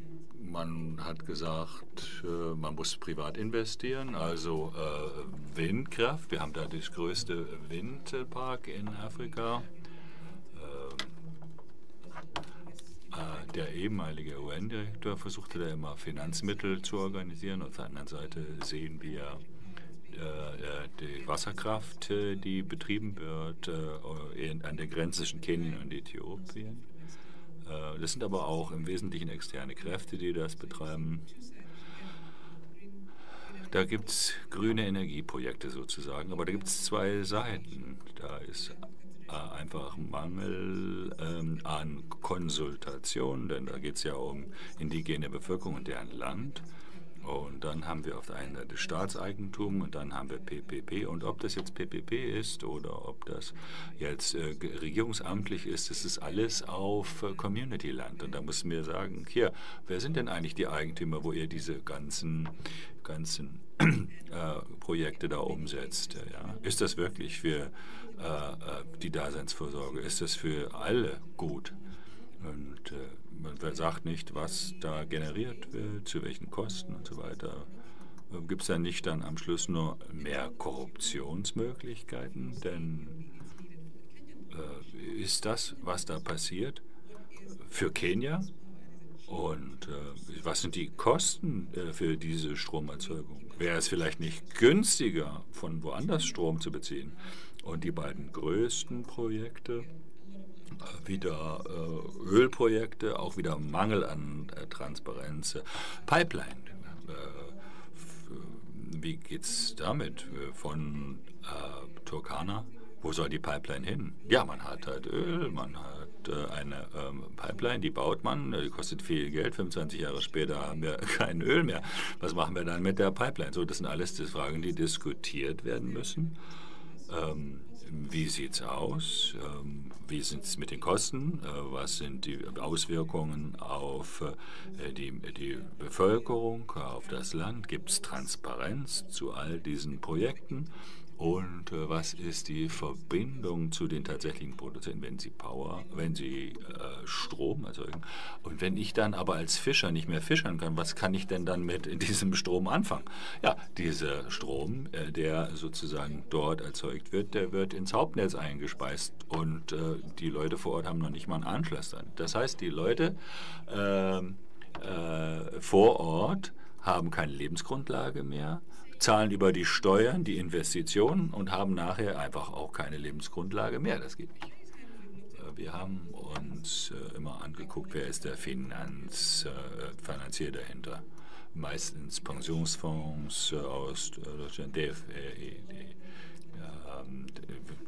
[SPEAKER 4] man hat gesagt, äh, man muss privat investieren, also äh, Windkraft. Wir haben da das größte Windpark in Afrika. Äh, der ehemalige UN-Direktor versuchte da immer Finanzmittel zu organisieren. Auf der anderen Seite sehen wir die Wasserkraft, die betrieben wird an der Grenze zwischen Kenia und Äthiopien. Äh, das sind aber auch im Wesentlichen externe Kräfte, die das betreiben. Da gibt es grüne Energieprojekte sozusagen, aber da gibt es zwei Seiten. Da ist äh, einfach Mangel ähm, an Konsultation, denn da geht es ja um indigene Bevölkerung und deren Land. Und dann haben wir auf der einen Seite Staatseigentum und dann haben wir PPP. Und ob das jetzt PPP ist oder ob das jetzt äh, regierungsamtlich ist, das ist alles auf äh, Community-Land. Und da müssen wir sagen, hier, wer sind denn eigentlich die Eigentümer, wo ihr diese ganzen, ganzen äh, Projekte da umsetzt? Ja? Ist das wirklich für äh, äh, die Daseinsvorsorge? Ist das für alle gut? Und äh, man sagt nicht, was da generiert wird, zu welchen Kosten und so weiter. Gibt es da nicht dann am Schluss nur mehr Korruptionsmöglichkeiten? Denn äh, ist das, was da passiert, für Kenia? Und äh, was sind die Kosten äh, für diese Stromerzeugung? Wäre es vielleicht nicht günstiger, von woanders Strom zu beziehen? Und die beiden größten Projekte, wieder äh, Ölprojekte, auch wieder Mangel an äh, Transparenz, Pipeline. wie geht es damit? Von Turkana wo soll die Pipeline hin? Ja, man hat halt Öl, man hat äh, eine ähm, Pipeline, die baut man, äh, die kostet viel Geld. 25 Jahre später haben wir kein Öl mehr. Was machen wir dann mit der Pipeline? So, das sind alles die Fragen, die diskutiert werden müssen. Ähm, wie sieht es aus? Ähm, wie sind es mit den Kosten? Äh, was sind die Auswirkungen auf äh, die, die Bevölkerung, auf das Land? Gibt es Transparenz zu all diesen Projekten? Und äh, was ist die Verbindung zu den tatsächlichen Produzenten, wenn sie Power, wenn sie äh, Strom erzeugen? Und wenn ich dann aber als Fischer nicht mehr fischern kann, was kann ich denn dann mit diesem Strom anfangen? Ja, dieser Strom, äh, der sozusagen dort erzeugt wird, der wird ins Hauptnetz eingespeist und äh, die Leute vor Ort haben noch nicht mal einen Anschluss dann. Das heißt, die Leute ähm, äh, vor Ort haben keine Lebensgrundlage mehr zahlen über die Steuern die Investitionen und haben nachher einfach auch keine Lebensgrundlage mehr. Das geht nicht. Äh, wir haben uns äh, immer angeguckt, wer ist der Finanz, äh, Finanzier dahinter. Meistens Pensionsfonds aus Deutschland, DFE,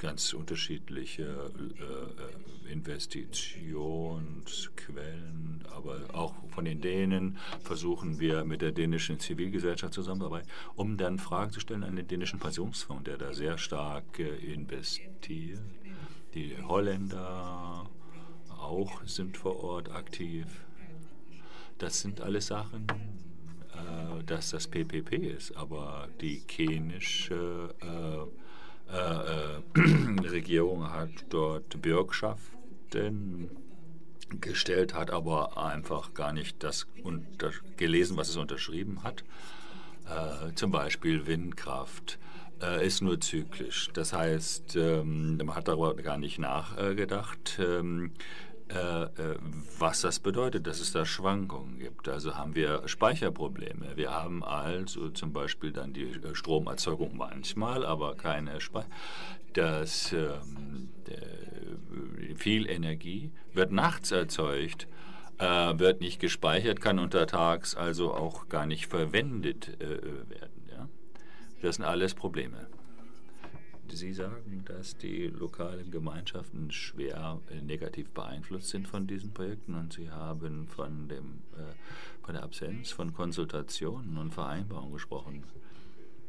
[SPEAKER 4] ganz unterschiedliche äh, Investitionsquellen, aber auch von den Dänen versuchen wir mit der dänischen Zivilgesellschaft zusammenzuarbeiten, um dann Fragen zu stellen an den dänischen Pensionsfonds, der da sehr stark äh, investiert. Die Holländer auch sind vor Ort aktiv. Das sind alles Sachen, äh, dass das PPP ist, aber die kenische äh, äh, äh Regierung hat dort Bürgschaften gestellt, hat aber einfach gar nicht das gelesen, was es unterschrieben hat. Äh, zum Beispiel Windkraft äh, ist nur zyklisch. Das heißt, ähm, man hat darüber gar nicht nachgedacht. Ähm, äh, äh, was das bedeutet, dass es da Schwankungen gibt. Also haben wir Speicherprobleme. Wir haben also zum Beispiel dann die äh, Stromerzeugung manchmal, aber keine Speicher. Das, ähm, viel Energie wird nachts erzeugt, äh, wird nicht gespeichert, kann untertags also auch gar nicht verwendet äh, werden. Ja? Das sind alles Probleme. Sie sagen, dass die lokalen Gemeinschaften schwer äh, negativ beeinflusst sind von diesen Projekten und Sie haben von, dem, äh, von der Absenz von Konsultationen und Vereinbarungen gesprochen.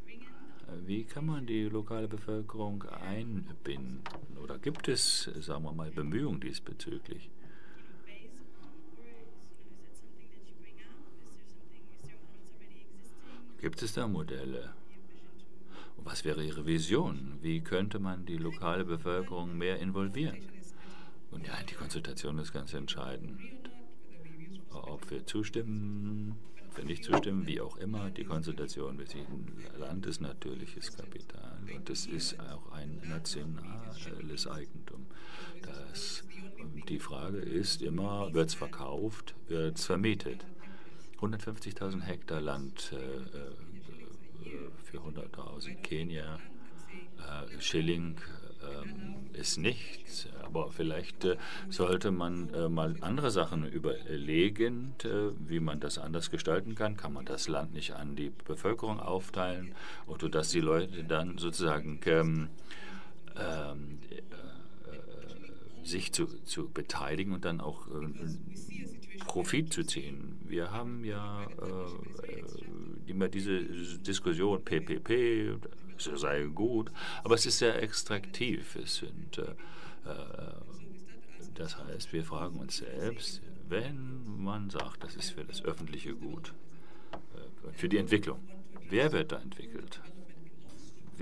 [SPEAKER 4] Äh, wie kann man die lokale Bevölkerung einbinden? Oder gibt es, sagen wir mal, Bemühungen diesbezüglich? Gibt es da Modelle? Was wäre Ihre Vision? Wie könnte man die lokale Bevölkerung mehr involvieren? Und ja, die Konsultation ist ganz entscheidend. Ob wir zustimmen, ob wir nicht zustimmen, wie auch immer, die Konsultation mit jedem Land ist natürliches Kapital und es ist auch ein nationales Eigentum. Das, die Frage ist immer, wird es verkauft, wird es vermietet? 150.000 Hektar Land äh, äh für 100.000. Kenia, äh, Schilling äh, ist nichts, aber vielleicht äh, sollte man äh, mal andere Sachen überlegen, äh, wie man das anders gestalten kann. Kann man das Land nicht an die Bevölkerung aufteilen oder dass die Leute dann sozusagen ähm, ähm äh, sich zu, zu beteiligen und dann auch Profit zu ziehen. Wir haben ja immer diese Diskussion, PPP, sei gut, aber es ist sehr extraktiv. Es sind, äh, äh, das heißt, wir fragen uns selbst, wenn man sagt, das ist für das öffentliche Gut, äh, für die Entwicklung, wer wird da entwickelt?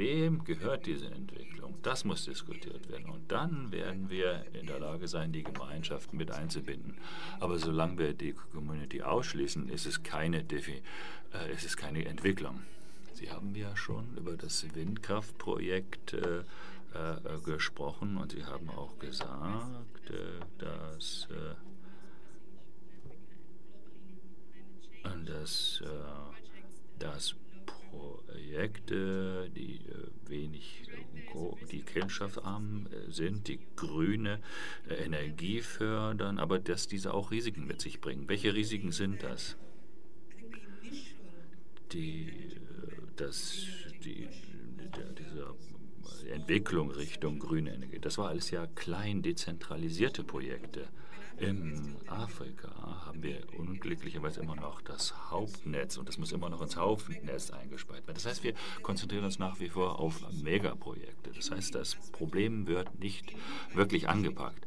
[SPEAKER 4] Wem gehört diese Entwicklung? Das muss diskutiert werden. Und dann werden wir in der Lage sein, die Gemeinschaften mit einzubinden. Aber solange wir die Community ausschließen, ist es keine, Defi äh, ist es keine Entwicklung. Sie haben ja schon über das Windkraftprojekt äh, äh, gesprochen und Sie haben auch gesagt, äh, dass, äh, dass, dass Projekte, die wenig, die kernstoffarm sind, die grüne Energie fördern, aber dass diese auch Risiken mit sich bringen. Welche Risiken sind das? Die, dass die, dieser Entwicklung Richtung grüne Energie. Das war alles ja klein dezentralisierte Projekte. In Afrika haben wir unglücklicherweise immer noch das Hauptnetz und das muss immer noch ins Hauptnetz eingespeist werden. Das heißt, wir konzentrieren uns nach wie vor auf Megaprojekte. Das heißt, das Problem wird nicht wirklich angepackt.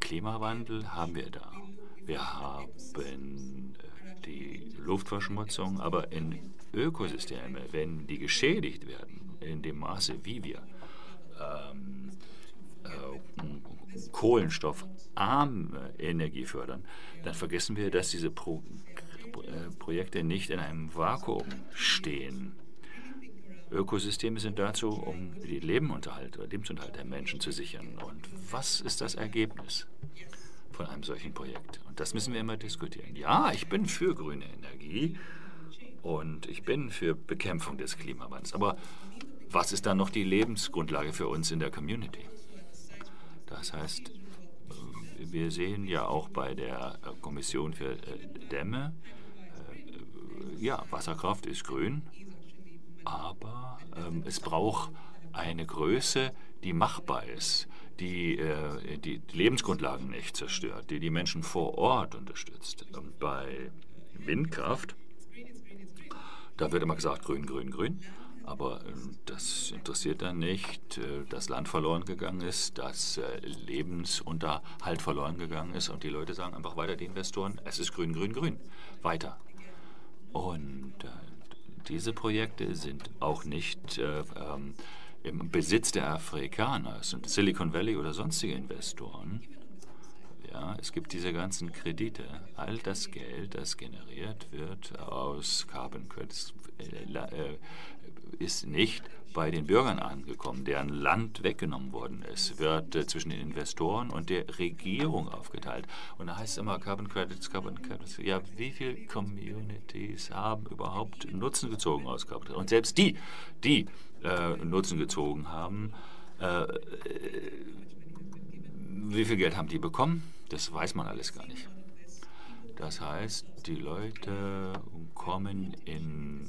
[SPEAKER 4] Klimawandel haben wir da. Wir haben die Luftverschmutzung, aber in Ökosysteme, wenn die geschädigt werden, in dem Maße, wie wir ähm, äh, kohlenstoffarme Energie fördern, dann vergessen wir, dass diese Pro äh, Projekte nicht in einem Vakuum stehen. Ökosysteme sind dazu, um den Lebensunterhalt, Lebensunterhalt der Menschen zu sichern. Und was ist das Ergebnis von einem solchen Projekt? Und das müssen wir immer diskutieren. Ja, ich bin für grüne Energie und ich bin für Bekämpfung des Klimawandels. Aber was ist dann noch die Lebensgrundlage für uns in der Community? Das heißt, äh, wir sehen ja auch bei der äh, Kommission für äh, Dämme, ja, Wasserkraft ist grün, aber ähm, es braucht eine Größe, die machbar ist, die, äh, die Lebensgrundlagen nicht zerstört, die die Menschen vor Ort unterstützt. Und bei Windkraft, da wird immer gesagt, grün, grün, grün. Aber ähm, das interessiert dann nicht, äh, dass Land verloren gegangen ist, dass äh, Lebensunterhalt verloren gegangen ist und die Leute sagen einfach weiter, die Investoren, es ist grün, grün, grün, weiter. Und äh, diese Projekte sind auch nicht ähm, im Besitz der Afrikaner, es sind Silicon Valley oder sonstige Investoren. Ja, es gibt diese ganzen Kredite. All das Geld, das generiert wird aus Carbon Credits, äh, ist nicht bei den Bürgern angekommen, deren Land weggenommen worden ist, wird äh, zwischen den Investoren und der Regierung aufgeteilt. Und da heißt es immer Carbon Credits, Carbon Credits. Ja, wie viele Communities haben überhaupt Nutzen gezogen aus Carbon Credits? Und selbst die, die äh, Nutzen gezogen haben, äh, wie viel Geld haben die bekommen? Das weiß man alles gar nicht. Das heißt, die Leute kommen in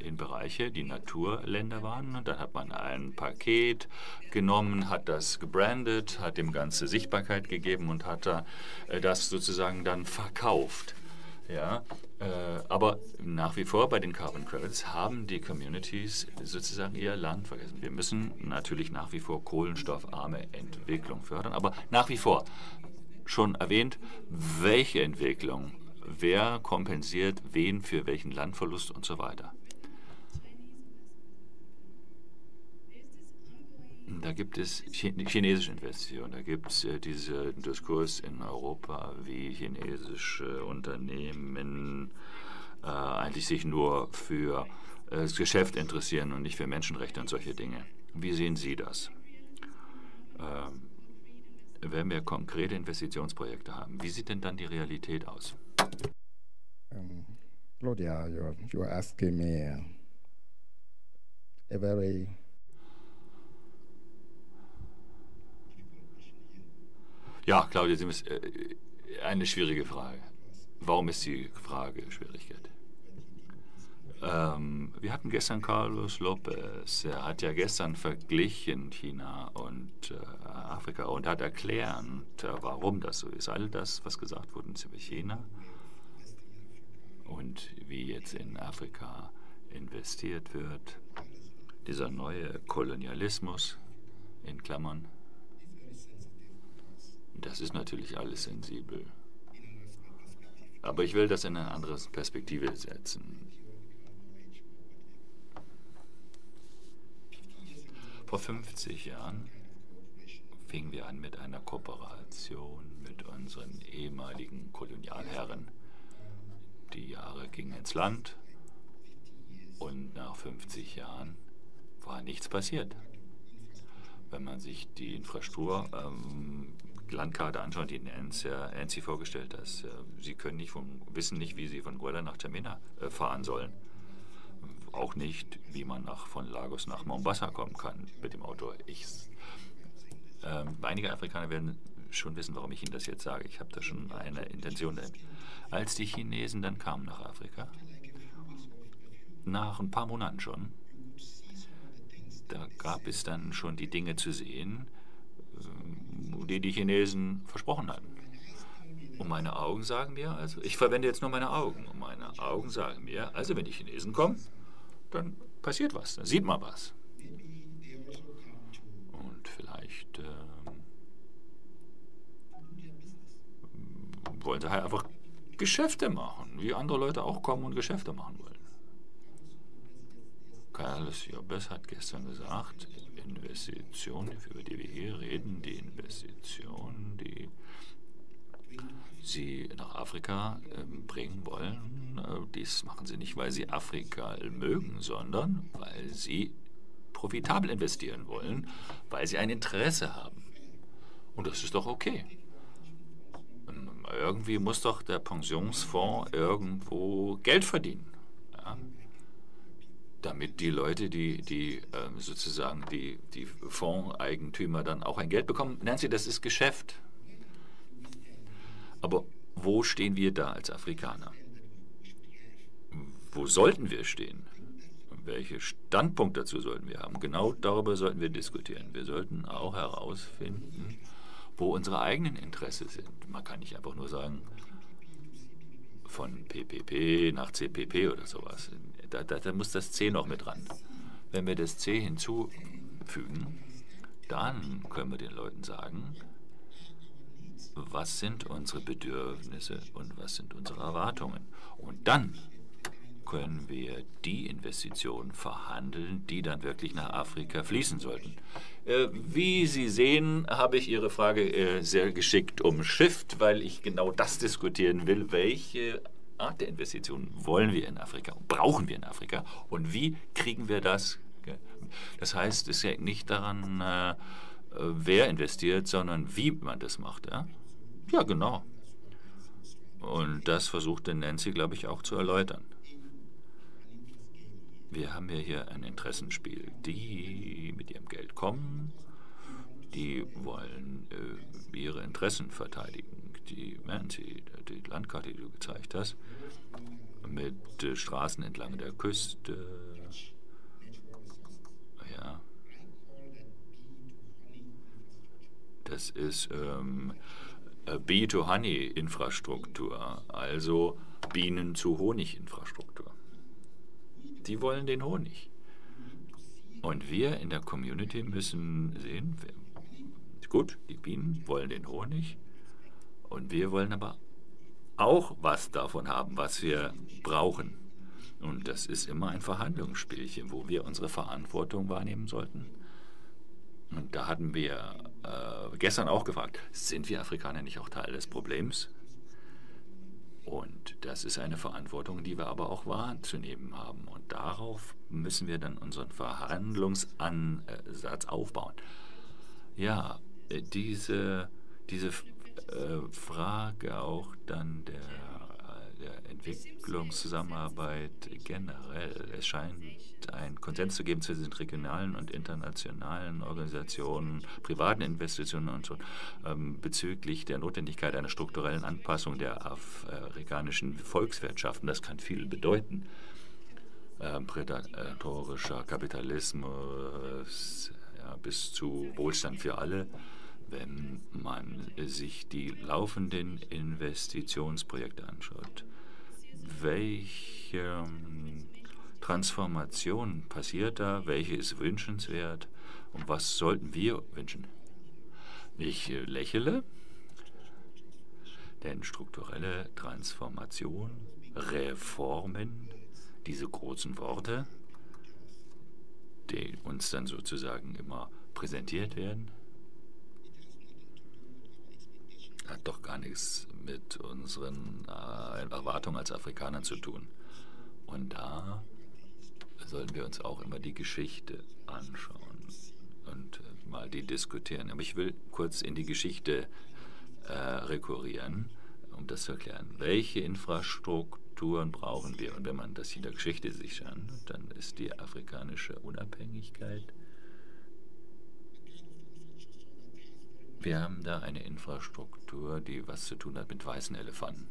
[SPEAKER 4] in Bereiche, die Naturländer waren. Und dann hat man ein Paket genommen, hat das gebrandet, hat dem Ganze Sichtbarkeit gegeben und hat äh, das sozusagen dann verkauft. Ja, äh, aber nach wie vor bei den Carbon Credits haben die Communities sozusagen ihr Land vergessen. Wir müssen natürlich nach wie vor kohlenstoffarme Entwicklung fördern, aber nach wie vor schon erwähnt, welche Entwicklung, wer kompensiert wen für welchen Landverlust und so weiter. Da gibt es chinesische Investitionen, da gibt es äh, diesen Diskurs in Europa, wie chinesische Unternehmen äh, eigentlich sich nur für äh, das Geschäft interessieren und nicht für Menschenrechte und solche Dinge. Wie sehen Sie das? Ähm, wenn wir konkrete Investitionsprojekte haben, wie sieht denn dann die Realität aus?
[SPEAKER 5] Um, Claudia, you're, you're asking me a very
[SPEAKER 4] Ja, Claudia, Sie müssen, äh, eine schwierige Frage. Warum ist die Frage Schwierigkeit? Ähm, wir hatten gestern Carlos Lopez. Er hat ja gestern verglichen China und äh, Afrika und hat erklärt, äh, warum das so ist. All das, was gesagt wurde über China und wie jetzt in Afrika investiert wird, dieser neue Kolonialismus in Klammern das ist natürlich alles sensibel. Aber ich will das in eine andere Perspektive setzen. Vor 50 Jahren fingen wir an mit einer Kooperation mit unseren ehemaligen Kolonialherren. Die Jahre gingen ins Land und nach 50 Jahren war nichts passiert. Wenn man sich die Infrastruktur, ähm, Landkarte anschaut, die Nancy, Nancy vorgestellt hat, äh, sie können nicht von, wissen nicht, wie sie von Guadalajara nach Termina äh, fahren sollen. Auch nicht, wie man nach, von Lagos nach Mombasa kommen kann mit dem Auto. Ich, äh, einige Afrikaner werden schon wissen, warum ich Ihnen das jetzt sage. Ich habe da schon eine Intention. Als die Chinesen dann kamen nach Afrika, nach ein paar Monaten schon, da gab es dann schon die Dinge zu sehen, ähm, die die Chinesen versprochen hatten. Und meine Augen sagen mir, also ich verwende jetzt nur meine Augen, und meine Augen sagen mir, also wenn die Chinesen kommen, dann passiert was, dann sieht man was. Und vielleicht äh, wollen sie halt einfach Geschäfte machen, wie andere Leute auch kommen und Geschäfte machen wollen. Carlos Jobes hat gestern gesagt, Investitionen, über die wir hier reden, die Investitionen, die sie nach Afrika äh, bringen wollen, äh, dies machen sie nicht, weil sie Afrika mögen, sondern weil sie profitabel investieren wollen, weil sie ein Interesse haben. Und das ist doch okay. Ähm, irgendwie muss doch der Pensionsfonds irgendwo Geld verdienen. Ja? Damit die Leute, die, die ähm, sozusagen die, die Fondseigentümer dann auch ein Geld bekommen. Nancy, das ist Geschäft. Aber wo stehen wir da als Afrikaner? Wo sollten wir stehen? Welche Standpunkt dazu sollten wir haben? Genau darüber sollten wir diskutieren. Wir sollten auch herausfinden, wo unsere eigenen Interessen sind. Man kann nicht einfach nur sagen, von PPP nach CPP oder sowas. Da, da, da, muss das C noch mit ran. Wenn wir das C hinzufügen, dann können wir den Leuten sagen, was sind unsere Bedürfnisse und was sind unsere Erwartungen. Und dann können wir die Investitionen verhandeln, die dann wirklich nach Afrika fließen sollten. Äh, wie Sie sehen, habe ich Ihre Frage äh, sehr geschickt umschifft, weil ich genau das diskutieren will, welche Art der Investitionen wollen wir in Afrika, brauchen wir in Afrika und wie kriegen wir das? Das heißt, es ja nicht daran, äh, wer investiert, sondern wie man das macht. Ja, ja genau. Und das versuchte Nancy, glaube ich, auch zu erläutern. Wir haben ja hier ein Interessenspiel. Die mit ihrem Geld kommen, die wollen äh, ihre Interessen verteidigen die Nancy, die Landkarte, die du gezeigt hast, mit äh, Straßen entlang der Küste. Ja. Das ist ähm, Bee-to-Honey-Infrastruktur, also Bienen zu Honig-Infrastruktur. Die wollen den Honig. Und wir in der Community müssen sehen, gut, die Bienen wollen den Honig, und wir wollen aber auch was davon haben, was wir brauchen. Und das ist immer ein Verhandlungsspielchen, wo wir unsere Verantwortung wahrnehmen sollten. Und da hatten wir äh, gestern auch gefragt, sind wir Afrikaner nicht auch Teil des Problems? Und das ist eine Verantwortung, die wir aber auch wahrzunehmen haben. Und darauf müssen wir dann unseren Verhandlungsansatz aufbauen. Ja, äh, diese, diese Frage auch dann der, der Entwicklungszusammenarbeit generell. Es scheint einen Konsens zu geben zwischen regionalen und internationalen Organisationen, privaten Investitionen und so ähm, bezüglich der Notwendigkeit einer strukturellen Anpassung der afrikanischen Volkswirtschaften. Das kann viel bedeuten. Ähm, prädatorischer Kapitalismus ja, bis zu Wohlstand für alle wenn man sich die laufenden Investitionsprojekte anschaut, welche ähm, Transformation passiert da, welche ist wünschenswert? Und was sollten wir wünschen? Ich lächle, denn strukturelle Transformation, Reformen, diese großen Worte, die uns dann sozusagen immer präsentiert werden, hat doch gar nichts mit unseren äh, Erwartungen als Afrikanern zu tun. Und da sollten wir uns auch immer die Geschichte anschauen und äh, mal die diskutieren. Aber ich will kurz in die Geschichte äh, rekurrieren, um das zu erklären. Welche Infrastrukturen brauchen wir? Und wenn man das in der Geschichte sich anschaut, dann ist die afrikanische Unabhängigkeit Wir haben da eine Infrastruktur, die was zu tun hat mit weißen Elefanten.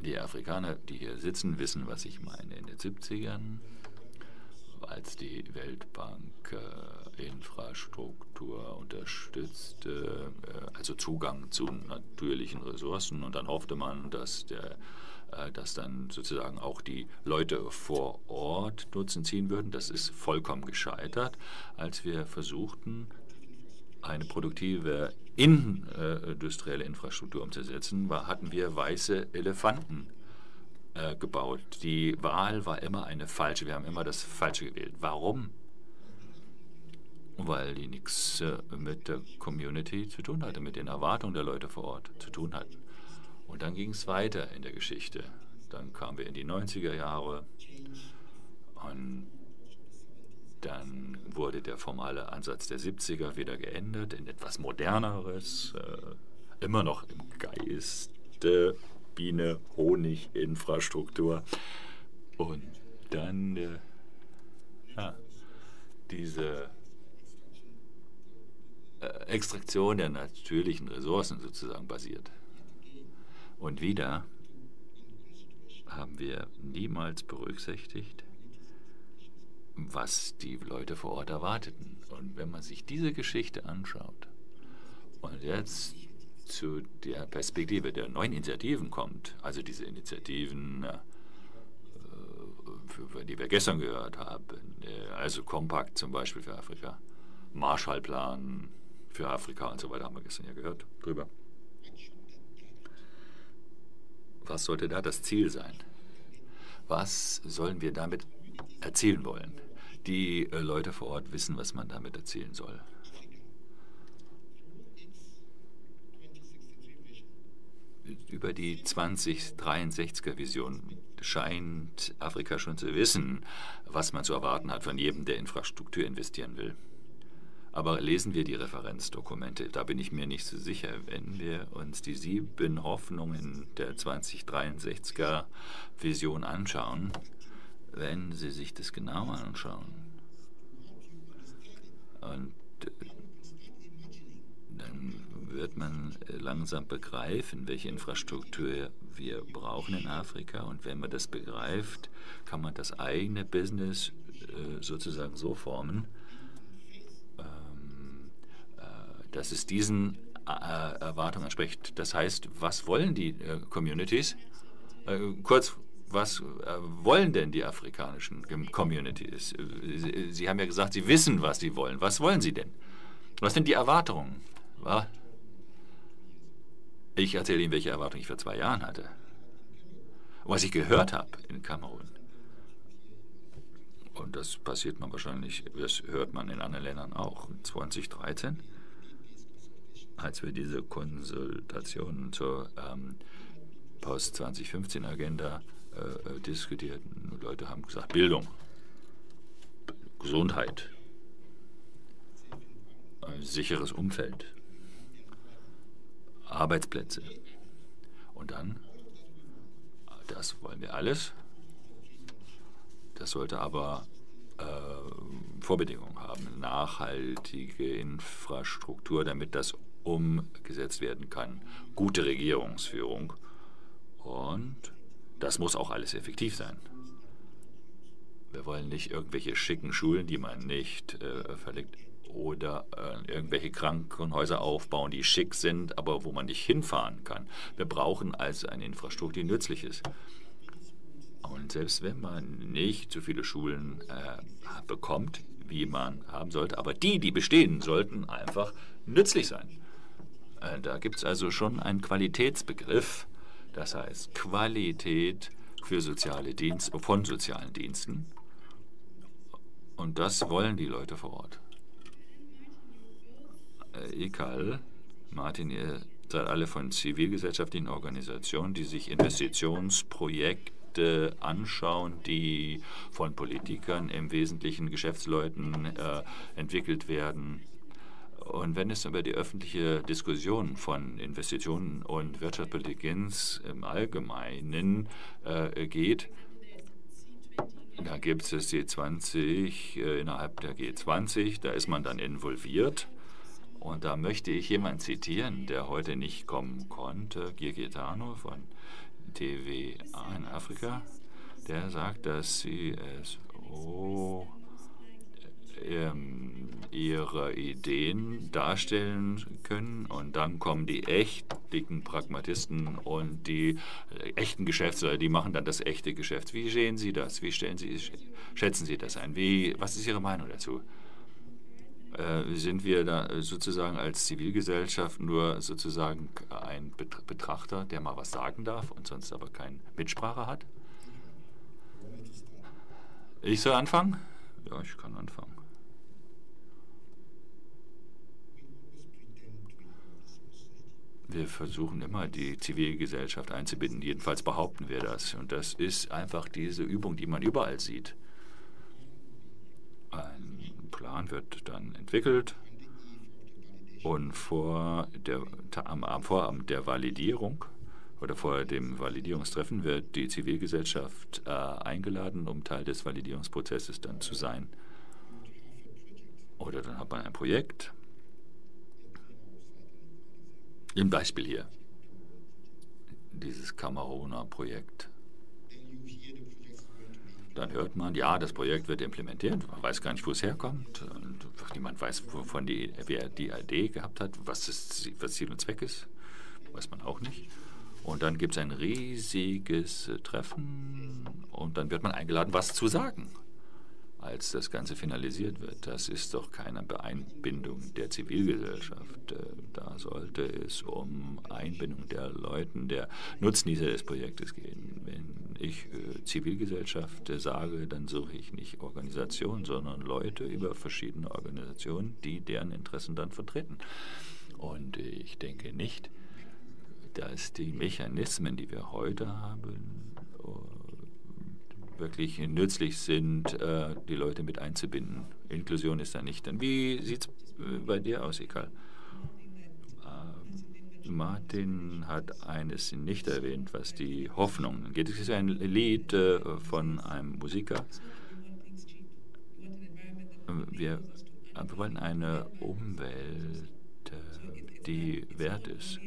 [SPEAKER 4] Die Afrikaner, die hier sitzen, wissen, was ich meine. In den 70ern, als die Weltbank äh, Infrastruktur unterstützte, äh, also Zugang zu natürlichen Ressourcen, und dann hoffte man, dass der äh, dass dann sozusagen auch die Leute vor Ort Nutzen ziehen würden. Das ist vollkommen gescheitert, als wir versuchten, eine produktive industrielle Infrastruktur umzusetzen, war, hatten wir weiße Elefanten äh, gebaut. Die Wahl war immer eine falsche. Wir haben immer das Falsche gewählt. Warum? Weil die nichts äh, mit der Community zu tun hatte, mit den Erwartungen der Leute vor Ort zu tun hatten. Und dann ging es weiter in der Geschichte. Dann kamen wir in die 90er Jahre und dann wurde der formale Ansatz der 70er wieder geändert in etwas moderneres, äh, immer noch im Geiste Biene, Honig, Infrastruktur. Und dann äh, ja, diese äh, Extraktion der natürlichen Ressourcen sozusagen basiert. Und wieder haben wir niemals berücksichtigt, was die Leute vor Ort erwarteten. Und wenn man sich diese Geschichte anschaut und jetzt zu der Perspektive der neuen Initiativen kommt, also diese Initiativen, äh, die wir gestern gehört haben, äh, also Kompakt zum Beispiel für Afrika, Marshallplan für Afrika und so weiter, haben wir gestern ja gehört drüber. Was sollte da das Ziel sein? Was sollen wir damit erzielen wollen? Die äh, Leute vor Ort wissen, was man damit erzählen soll. Über die 2063er Vision scheint Afrika schon zu wissen, was man zu erwarten hat von jedem, der Infrastruktur investieren will. Aber lesen wir die Referenzdokumente, da bin ich mir nicht so sicher. Wenn wir uns die sieben Hoffnungen der 2063er Vision anschauen, wenn Sie sich das genau anschauen, und äh, dann wird man langsam begreifen, welche Infrastruktur wir brauchen in Afrika. Und wenn man das begreift, kann man das eigene Business äh, sozusagen so formen, ähm, äh, dass es diesen Erwartungen entspricht. Das heißt, was wollen die Communities? kurz was äh, wollen denn die afrikanischen Communities? Sie, sie, haben ja gesagt, Sie wissen, was Sie wollen. Was wollen Sie denn? Was sind die Erwartungen? Ich erzähle Ihnen, welche Erwartungen ich vor zwei Jahren hatte. Was ich gehört habe in Kamerun. Und das passiert man wahrscheinlich, das hört man in anderen Ländern auch. 2013, als wir diese Konsultationen zur ähm, Post-2015-Agenda äh, diskutiert. Leute haben gesagt, Bildung, Gesundheit, ein sicheres Umfeld, Arbeitsplätze. Und dann, das wollen wir alles. Das sollte aber äh, Vorbedingungen haben, nachhaltige Infrastruktur, damit das umgesetzt werden kann, gute Regierungsführung und das muss auch alles effektiv sein. Wir wollen nicht irgendwelche schicken Schulen, die man nicht äh, verlegt, oder äh, irgendwelche Krankenhäuser aufbauen, die schick sind, aber wo man nicht hinfahren kann. Wir brauchen also eine Infrastruktur, die nützlich ist. Und selbst wenn man nicht so viele Schulen äh, bekommt, wie man haben sollte, aber die, die bestehen, sollten einfach nützlich sein. Äh, da gibt es also schon einen Qualitätsbegriff, das heißt Qualität für soziale Dienste, von sozialen Diensten. Und das wollen die Leute vor Ort. Äh, Egal, Martin, ihr seid alle von zivilgesellschaftlichen Organisationen, die sich Investitionsprojekte anschauen, die von Politikern, im Wesentlichen Geschäftsleuten äh, entwickelt werden. Und wenn es über die öffentliche Diskussion von Investitionen und Wirtschaftspolitik im Allgemeinen äh, geht, da gibt es die 20 äh, innerhalb der G20, da ist man dann involviert. Und da möchte ich jemanden zitieren, der heute nicht kommen konnte, Giergitano von TVA in Afrika. Der sagt, dass sie es oh, ähm, ihre Ideen darstellen können und dann kommen die echt dicken Pragmatisten und die äh, echten Geschäftsleute, die machen dann das echte Geschäft. Wie sehen Sie das? Wie stellen Sie, schätzen Sie das ein? Wie, was ist Ihre Meinung dazu? Äh, sind wir da sozusagen als Zivilgesellschaft nur sozusagen ein Betrachter, der mal was sagen darf und sonst aber keine Mitsprache hat? Ich soll anfangen? Ja, ich kann anfangen. Wir versuchen immer, die Zivilgesellschaft einzubinden. Jedenfalls behaupten wir das. Und das ist einfach diese Übung, die man überall sieht. Ein Plan wird dann entwickelt und vor der, am, am Vorabend der Validierung oder vor dem Validierungstreffen wird die Zivilgesellschaft äh, eingeladen, um Teil des Validierungsprozesses dann zu sein. Oder dann hat man ein Projekt im Beispiel hier, dieses Kameruner Projekt. Dann hört man, ja, das Projekt wird implementiert, man weiß gar nicht, wo es herkommt, und niemand weiß, wovon die, wer die Idee gehabt hat, was, das, was Ziel und Zweck ist, weiß man auch nicht. Und dann gibt es ein riesiges Treffen. Und dann wird man eingeladen, was zu sagen als das Ganze finalisiert wird. Das ist doch keine Beeinbindung der Zivilgesellschaft. Äh, da sollte es um Einbindung der Leute, der Nutznießer des Projektes gehen. Wenn ich äh, Zivilgesellschaft sage, dann suche ich nicht Organisationen, sondern Leute über verschiedene Organisationen, die deren Interessen dann vertreten. Und ich denke nicht, dass die Mechanismen, die wir heute haben, wirklich nützlich sind, äh, die Leute mit einzubinden. Inklusion ist da nicht. Dann wie sieht es äh, bei dir aus, Ekal? Äh, Martin hat eines nicht erwähnt, was die Hoffnung angeht. Es ist ein Lied von einem Musiker. Wir, wir wollen eine Umwelt, die wert ist.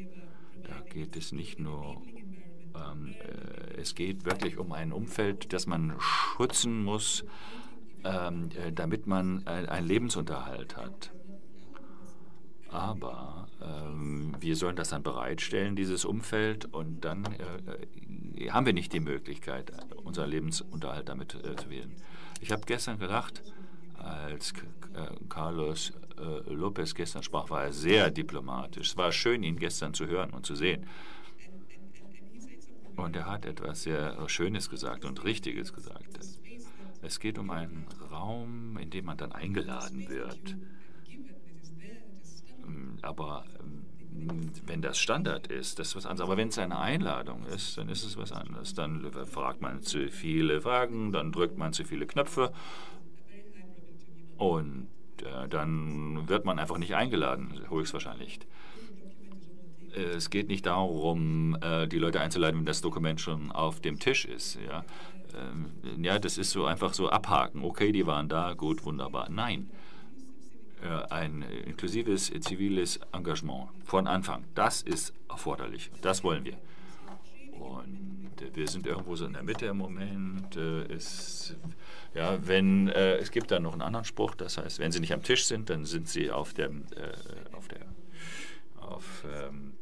[SPEAKER 4] Da geht es nicht nur ähm, äh, es geht wirklich um ein Umfeld, das man schützen muss, ähm, äh, damit man ein, einen Lebensunterhalt hat. Aber ähm, wir sollen das dann bereitstellen, dieses Umfeld, und dann äh, haben wir nicht die Möglichkeit, unseren Lebensunterhalt damit äh, zu wählen. Ich habe gestern gedacht, als äh, Carlos äh, Lopez gestern sprach, war er sehr diplomatisch. Es war schön, ihn gestern zu hören und zu sehen. Und er hat etwas sehr Schönes gesagt und Richtiges gesagt. Es geht um einen Raum, in dem man dann eingeladen wird. Ähm, aber ähm, wenn das Standard ist, das ist was anderes. Aber wenn es eine Einladung ist, dann ist es was anderes. Dann fragt man zu viele Fragen, dann drückt man zu viele Knöpfe und äh, dann wird man einfach nicht eingeladen, höchstwahrscheinlich es geht nicht darum, äh, die Leute einzuladen, wenn das Dokument schon auf dem Tisch ist. Ja, ähm, ja das ist so einfach so abhaken. Okay, die waren da, gut, wunderbar. Nein, äh, ein inklusives ziviles Engagement von Anfang, das ist erforderlich. Das wollen wir. Und wir sind irgendwo so in der Mitte im Moment. Es, äh, ja, wenn, es gibt da noch einen anderen Spruch, das heißt, wenn sie nicht am Tisch sind, dann sind sie auf dem, auf der auf, ähm,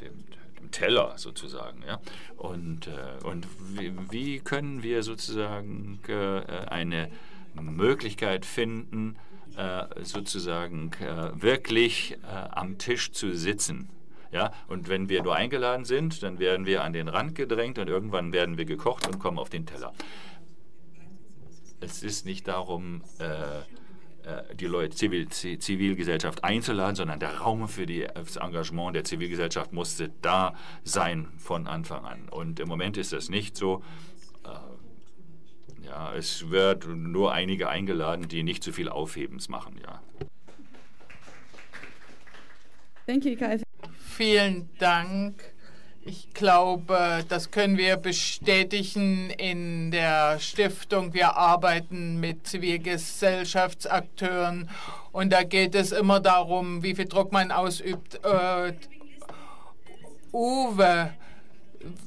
[SPEAKER 4] dem, dem Teller sozusagen. Ja? Und, äh, und wie, wie, können wir sozusagen äh, eine Möglichkeit finden, äh, sozusagen äh, wirklich äh, am Tisch zu sitzen? Ja, und wenn wir nur eingeladen sind, dann werden wir an den Rand gedrängt und irgendwann werden wir gekocht und kommen auf den Teller. es ist nicht darum, äh, die Leute, Zivil, Zivilgesellschaft einzuladen, sondern der Raum für die, das Engagement der Zivilgesellschaft musste da sein von Anfang an. Und im Moment ist das nicht so. Äh, ja, es wird nur einige eingeladen, die nicht zu viel Aufhebens machen. Ja.
[SPEAKER 1] Thank you, Kai.
[SPEAKER 3] Vielen Dank. Ich glaube, das können wir bestätigen in der Stiftung. Wir arbeiten mit Zivilgesellschaftsakteuren und da geht es immer darum, wie viel Druck man ausübt. Äh, Uwe,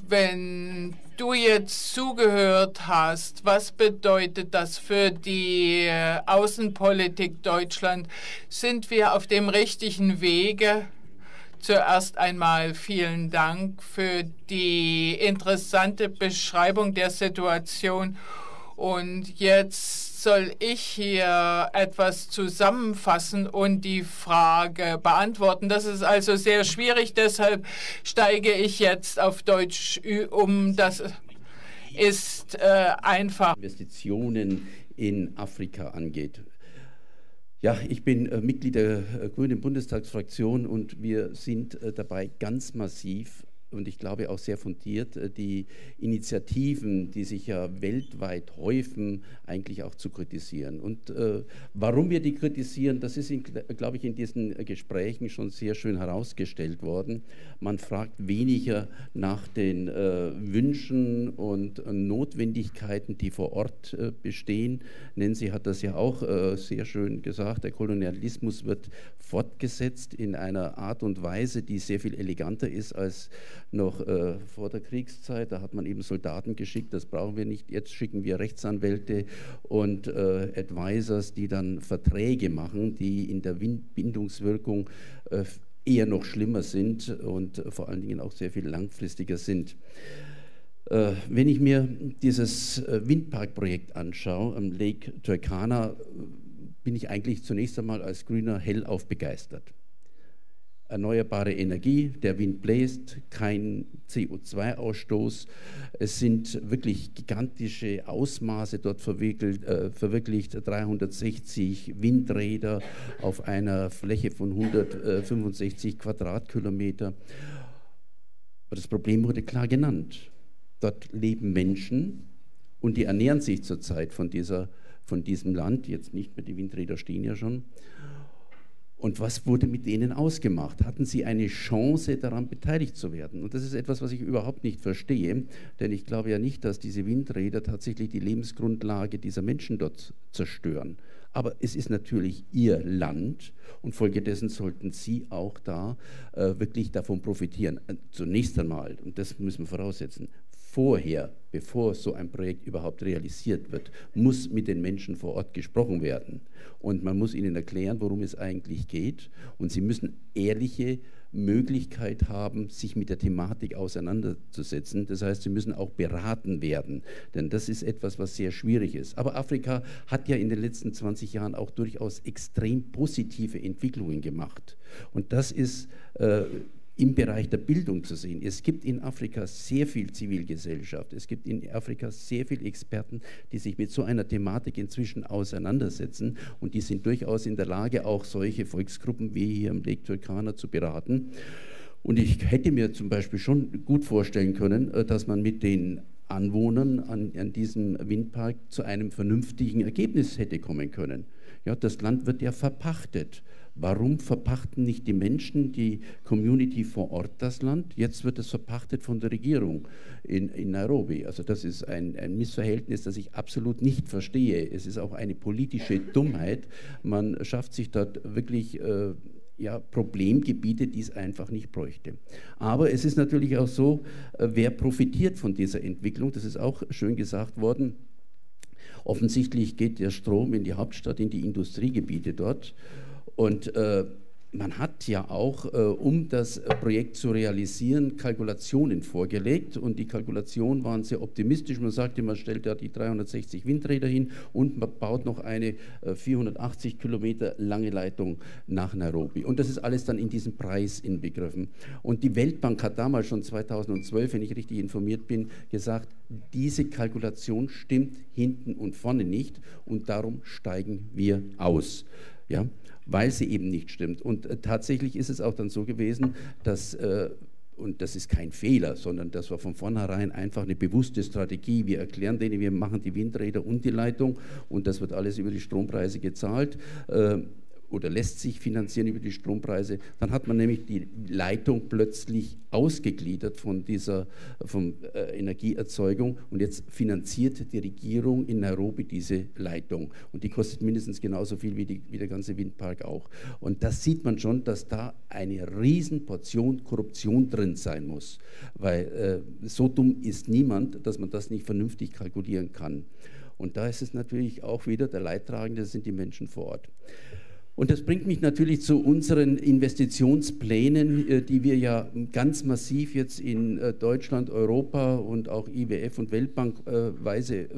[SPEAKER 3] wenn du jetzt zugehört hast, was bedeutet das für die Außenpolitik Deutschland? Sind wir auf dem richtigen Wege? Zuerst einmal vielen Dank für die interessante Beschreibung der Situation. Und jetzt soll ich hier etwas zusammenfassen und die Frage beantworten. Das ist also sehr schwierig, deshalb steige ich jetzt auf Deutsch um. Das ist äh, einfach.
[SPEAKER 6] Investitionen in Afrika angeht. Ja, ich bin äh, Mitglied der äh, Grünen Bundestagsfraktion und wir sind äh, dabei ganz massiv und ich glaube auch sehr fundiert, äh, die Initiativen, die sich ja weltweit häufen, eigentlich auch zu kritisieren. Und äh, warum wir die kritisieren, das ist, glaube ich, in diesen Gesprächen schon sehr schön herausgestellt worden. Man fragt weniger nach den äh, Wünschen und äh, Notwendigkeiten, die vor Ort äh, bestehen. Nancy hat das ja auch äh, sehr schön gesagt, der Kolonialismus wird fortgesetzt in einer Art und Weise, die sehr viel eleganter ist als noch äh, vor der Kriegszeit. Da hat man eben Soldaten geschickt, das brauchen wir nicht. Jetzt schicken wir Rechtsanwälte und äh, Advisors, die dann Verträge machen, die in der Bindungswirkung äh, eher noch schlimmer sind und vor allen Dingen auch sehr viel langfristiger sind. Äh, wenn ich mir dieses äh, Windparkprojekt anschaue am Lake Turkana, bin ich eigentlich zunächst einmal als Grüner hellauf begeistert erneuerbare Energie, der Wind bläst, kein CO2-Ausstoß. Es sind wirklich gigantische Ausmaße dort äh, verwirklicht, 360 Windräder auf einer Fläche von 165 Quadratkilometer. Aber das Problem wurde klar genannt. Dort leben Menschen und die ernähren sich zurzeit von, dieser, von diesem Land. Jetzt nicht mehr, die Windräder stehen ja schon. Und was wurde mit denen ausgemacht? Hatten sie eine Chance, daran beteiligt zu werden? Und das ist etwas, was ich überhaupt nicht verstehe, denn ich glaube ja nicht, dass diese Windräder tatsächlich die Lebensgrundlage dieser Menschen dort zerstören. Aber es ist natürlich ihr Land und folgedessen sollten sie auch da äh, wirklich davon profitieren. Äh, zunächst einmal, und das müssen wir voraussetzen, vorher, bevor so ein Projekt überhaupt realisiert wird, muss mit den Menschen vor Ort gesprochen werden. Und man muss ihnen erklären, worum es eigentlich geht. Und sie müssen ehrliche Möglichkeit haben, sich mit der Thematik auseinanderzusetzen. Das heißt, sie müssen auch beraten werden, denn das ist etwas, was sehr schwierig ist. Aber Afrika hat ja in den letzten 20 Jahren auch durchaus extrem positive Entwicklungen gemacht. Und das ist äh, im Bereich der Bildung zu sehen. Es gibt in Afrika sehr viel Zivilgesellschaft. Es gibt in Afrika sehr viele Experten, die sich mit so einer Thematik inzwischen auseinandersetzen und die sind durchaus in der Lage, auch solche Volksgruppen wie hier im Lake Turkana zu beraten. Und ich hätte mir zum Beispiel schon gut vorstellen können, äh, dass man mit den Anwohnern an, an diesem Windpark zu einem vernünftigen Ergebnis hätte kommen können. Ja, das Land wird ja verpachtet. Warum verpachten nicht die Menschen, die Community vor Ort das Land? Jetzt wird es verpachtet von der Regierung in, in Nairobi. Also das ist ein, ein, Missverhältnis, das ich absolut nicht verstehe. Es ist auch eine politische Dummheit. Man schafft sich dort wirklich... Äh, ja, Problemgebiete, die es einfach nicht bräuchte. Aber es ist natürlich auch so, äh, wer profitiert von dieser Entwicklung? Das ist auch schön gesagt worden. Offensichtlich geht der Strom in die Hauptstadt, in die Industriegebiete dort. Und äh, man hat ja auch, äh, um das Projekt zu realisieren, Kalkulationen vorgelegt und die Kalkulationen waren sehr optimistisch. Man sagte, man stellt da die 360 Windräder hin und man baut noch eine äh, 480 Kilometer lange Leitung nach Nairobi. Und das ist alles dann in diesem Preis inbegriffen. Und die Weltbank hat damals schon 2012, wenn ich richtig informiert bin, gesagt, diese Kalkulation stimmt hinten und vorne nicht und darum steigen wir aus. Ja? Weil sie eben nicht stimmt. Und äh, tatsächlich ist es auch dann so gewesen, dass äh, und das ist kein Fehler, sondern das war von vornherein einfach eine bewusste Strategie. Wir erklären denen, wir machen die Windräder und die Leitung und das wird alles über die Strompreise gezahlt. Oder lässt sich finanzieren über die Strompreise, dann hat man nämlich die Leitung plötzlich ausgegliedert von dieser von, äh, Energieerzeugung und jetzt finanziert die Regierung in Nairobi diese Leitung und die kostet mindestens genauso viel wie, die, wie der ganze Windpark auch. Und da sieht man schon, dass da eine Riesenportion Korruption drin sein muss, weil äh, so dumm ist niemand, dass man das nicht vernünftig kalkulieren kann. Und da ist es natürlich auch wieder der Leidtragende, das sind die Menschen vor Ort. Und das bringt mich natürlich zu unseren Investitionsplänen, äh, die wir ja ganz massiv jetzt in äh, Deutschland, Europa und auch IWF und Weltbankweise äh,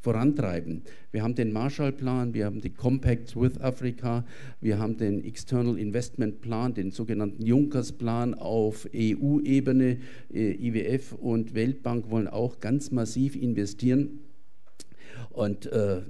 [SPEAKER 6] vorantreiben. Wir haben den Marshallplan, wir haben die Compact with Africa, wir haben den External Investment Plan, den sogenannten Junkers-Plan auf EU-Ebene. IWF und Weltbank wollen auch ganz massiv investieren. Und äh,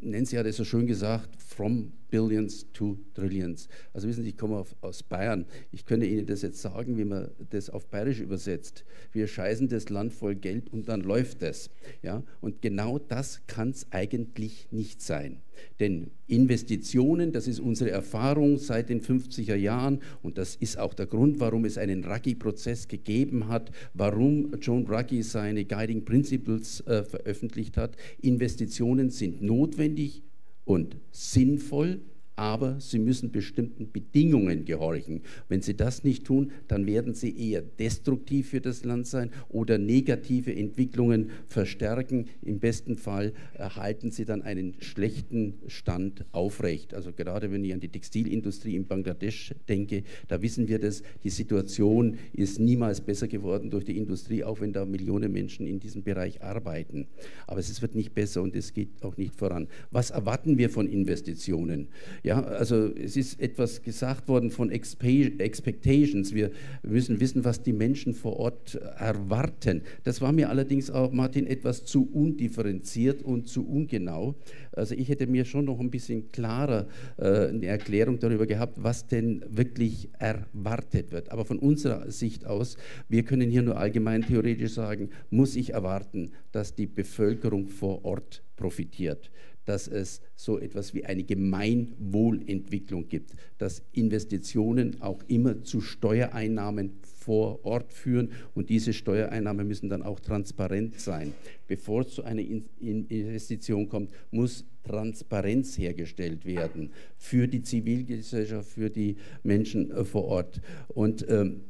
[SPEAKER 6] Nancy hat es so schön gesagt, from Billions to Trillions. Also wissen Sie, ich komme auf, aus Bayern. Ich könnte Ihnen das jetzt sagen, wie man das auf Bayerisch übersetzt. Wir scheißen das Land voll Geld und dann läuft es. Ja? Und genau das kann es eigentlich nicht sein. Denn Investitionen, das ist unsere Erfahrung seit den 50er Jahren und das ist auch der Grund, warum es einen Ruggie-Prozess gegeben hat, warum John Ruggie seine Guiding Principles äh, veröffentlicht hat. Investitionen sind notwendig, und sinnvoll, aber sie müssen bestimmten Bedingungen gehorchen. Wenn sie das nicht tun, dann werden sie eher destruktiv für das Land sein oder negative Entwicklungen verstärken. Im besten Fall erhalten sie dann einen schlechten Stand aufrecht. Also gerade wenn ich an die Textilindustrie in Bangladesch denke, da wissen wir das, die Situation ist niemals besser geworden durch die Industrie, auch wenn da Millionen Menschen in diesem Bereich arbeiten. Aber es wird nicht besser und es geht auch nicht voran. Was erwarten wir von Investitionen? Ja, ja, also es ist etwas gesagt worden von Expectations. Wir müssen wissen, was die Menschen vor Ort erwarten. Das war mir allerdings auch, Martin, etwas zu undifferenziert und zu ungenau. Also ich hätte mir schon noch ein bisschen klarer äh, eine Erklärung darüber gehabt, was denn wirklich erwartet wird. Aber von unserer Sicht aus, wir können hier nur allgemein theoretisch sagen, muss ich erwarten, dass die Bevölkerung vor Ort profitiert dass es so etwas wie eine Gemeinwohlentwicklung gibt, dass Investitionen auch immer zu Steuereinnahmen vor Ort führen und diese Steuereinnahmen müssen dann auch transparent sein. Bevor es zu einer Investition kommt, muss Transparenz hergestellt werden für die Zivilgesellschaft, für die Menschen äh, vor Ort. Und ähm,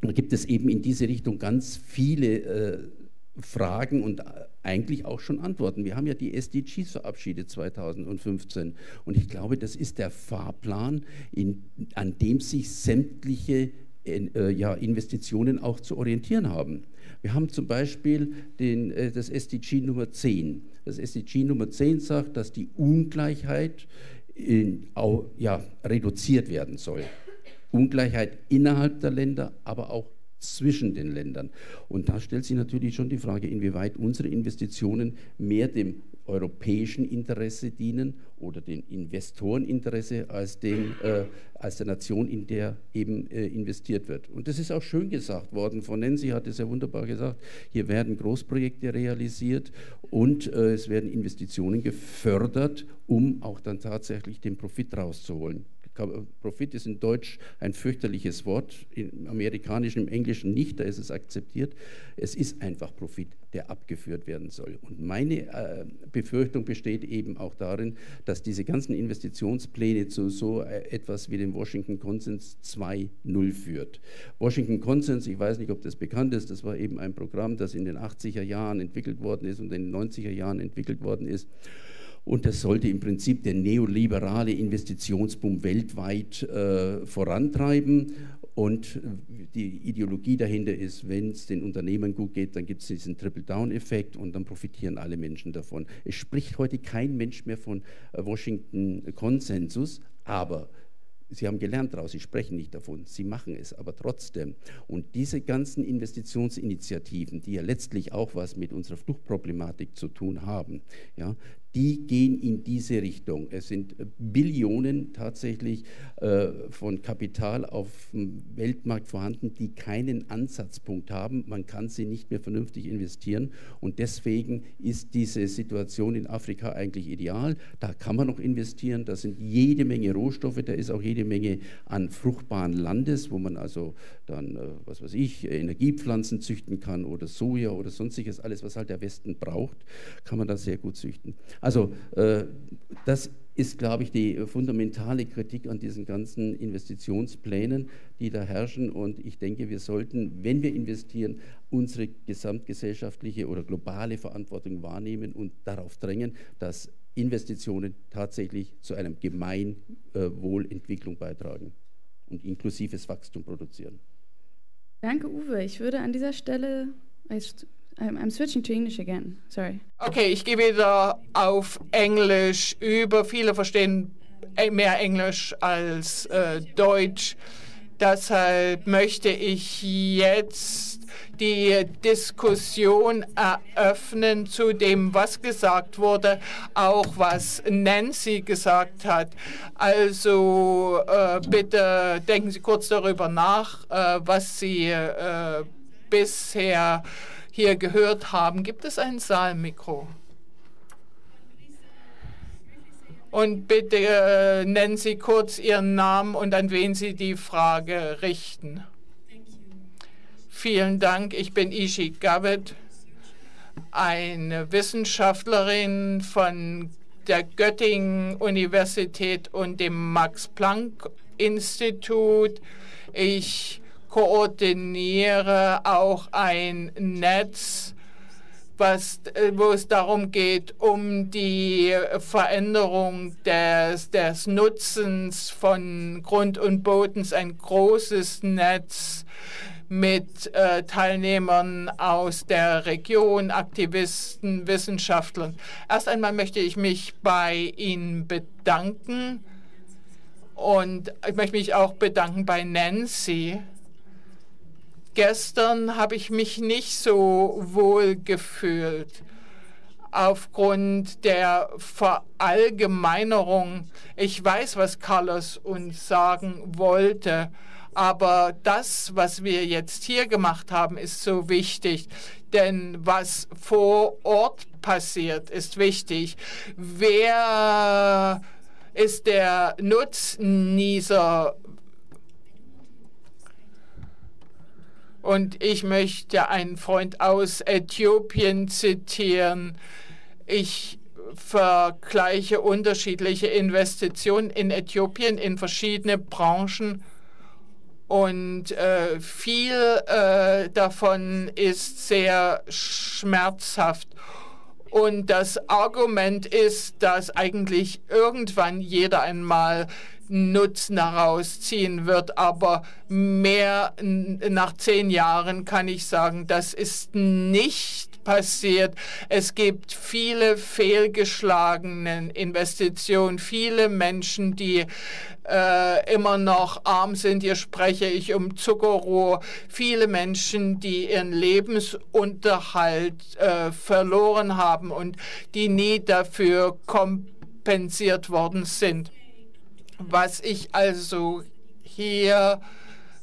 [SPEAKER 6] da gibt es eben in diese Richtung ganz viele äh, Fragen und eigentlich auch schon Antworten. Wir haben ja die SDGs verabschiedet 2015 und ich glaube, das ist der Fahrplan, in, an dem sich sämtliche äh, ja, Investitionen auch zu orientieren haben. Wir haben zum Beispiel den, äh, das SDG Nummer 10. Das SDG Nummer 10 sagt, dass die Ungleichheit in, auch, ja, reduziert werden soll. Ungleichheit innerhalb der Länder, aber auch zwischen den Ländern. Und da stellt sich natürlich schon die Frage, inwieweit unsere Investitionen mehr dem europäischen Interesse dienen oder dem Investoreninteresse als, dem, äh, als der Nation, in der eben äh, investiert wird. Und das ist auch schön gesagt worden von Nancy, hat es ja wunderbar gesagt, hier werden Großprojekte realisiert und äh, es werden Investitionen gefördert, um auch dann tatsächlich den Profit rauszuholen. Profit ist in Deutsch ein fürchterliches Wort, im Amerikanischen, im Englischen nicht, da ist es akzeptiert. Es ist einfach Profit, der abgeführt werden soll. Und meine äh, Befürchtung besteht eben auch darin, dass diese ganzen Investitionspläne zu so äh, etwas wie dem Washington Konsens 2.0 führt. Washington Konsens, ich weiß nicht, ob das bekannt ist, das war eben ein Programm, das in den 80er Jahren entwickelt worden ist und in den 90er Jahren entwickelt worden ist und das sollte im Prinzip der neoliberale Investitionsboom weltweit äh, vorantreiben. Und die Ideologie dahinter ist, wenn es den Unternehmen gut geht, dann gibt es diesen Triple-Down-Effekt und dann profitieren alle Menschen davon. Es spricht heute kein Mensch mehr von äh, Washington-Konsensus, aber Sie haben gelernt daraus, Sie sprechen nicht davon, Sie machen es aber trotzdem. Und diese ganzen Investitionsinitiativen, die ja letztlich auch was mit unserer Fluchtproblematik zu tun haben, ja, die gehen in diese Richtung. Es sind Billionen tatsächlich äh, von Kapital auf dem Weltmarkt vorhanden, die keinen Ansatzpunkt haben. Man kann sie nicht mehr vernünftig investieren. Und deswegen ist diese Situation in Afrika eigentlich ideal. Da kann man noch investieren. Da sind jede Menge Rohstoffe, da ist auch jede Menge an fruchtbaren Landes, wo man also dann, äh, was weiß ich, Energiepflanzen züchten kann oder Soja oder sonstiges, alles, was halt der Westen braucht, kann man da sehr gut züchten. Also äh, das ist, glaube ich, die fundamentale Kritik an diesen ganzen Investitionsplänen, die da herrschen. Und ich denke, wir sollten, wenn wir investieren, unsere gesamtgesellschaftliche oder globale Verantwortung wahrnehmen und darauf drängen, dass Investitionen tatsächlich zu einer Gemeinwohlentwicklung beitragen und inklusives Wachstum produzieren.
[SPEAKER 1] Danke, Uwe. Ich würde an dieser Stelle I'm, I'm switching to English again. Sorry.
[SPEAKER 3] Okay, ich gehe wieder auf Englisch über. Viele verstehen mehr Englisch als äh, Deutsch. Deshalb möchte ich jetzt die Diskussion eröffnen zu dem, was gesagt wurde, auch was Nancy gesagt hat. Also äh, bitte denken Sie kurz darüber nach, äh, was Sie äh, bisher hier gehört haben. Gibt es ein Saalmikro? Und bitte äh, nennen Sie kurz Ihren Namen und an wen Sie die Frage richten. Vielen Dank. Ich bin Ishi Gabbett, eine Wissenschaftlerin von der Göttingen Universität und dem Max Planck Institut. Ich koordiniere auch ein Netz, was, äh, wo es darum geht, um die Veränderung des, des Nutzens von Grund und Bodens, ein großes Netz mit äh, Teilnehmern aus der Region, Aktivisten, Wissenschaftlern. Erst einmal möchte ich mich bei Ihnen bedanken und ich möchte mich auch bedanken bei Nancy Gestern habe ich mich nicht so wohl gefühlt aufgrund der Verallgemeinerung. Ich weiß, was Carlos uns sagen wollte, aber das, was wir jetzt hier gemacht haben, ist so wichtig. Denn was vor Ort passiert, ist wichtig. Wer ist der Nutznießer Und ich möchte einen Freund aus Äthiopien zitieren. Ich vergleiche unterschiedliche Investitionen in Äthiopien in verschiedene Branchen und äh, viel äh, davon ist sehr schmerzhaft. Und das Argument ist, dass eigentlich irgendwann jeder einmal Nutzen daraus ziehen wird. Aber mehr nach zehn Jahren kann ich sagen, das ist nicht passiert. Es gibt viele fehlgeschlagene Investitionen, viele Menschen, die äh, immer noch arm sind. Hier spreche ich um Zuckerrohr. Viele Menschen, die ihren Lebensunterhalt äh, verloren haben und die nie dafür kompensiert worden sind. Was ich also hier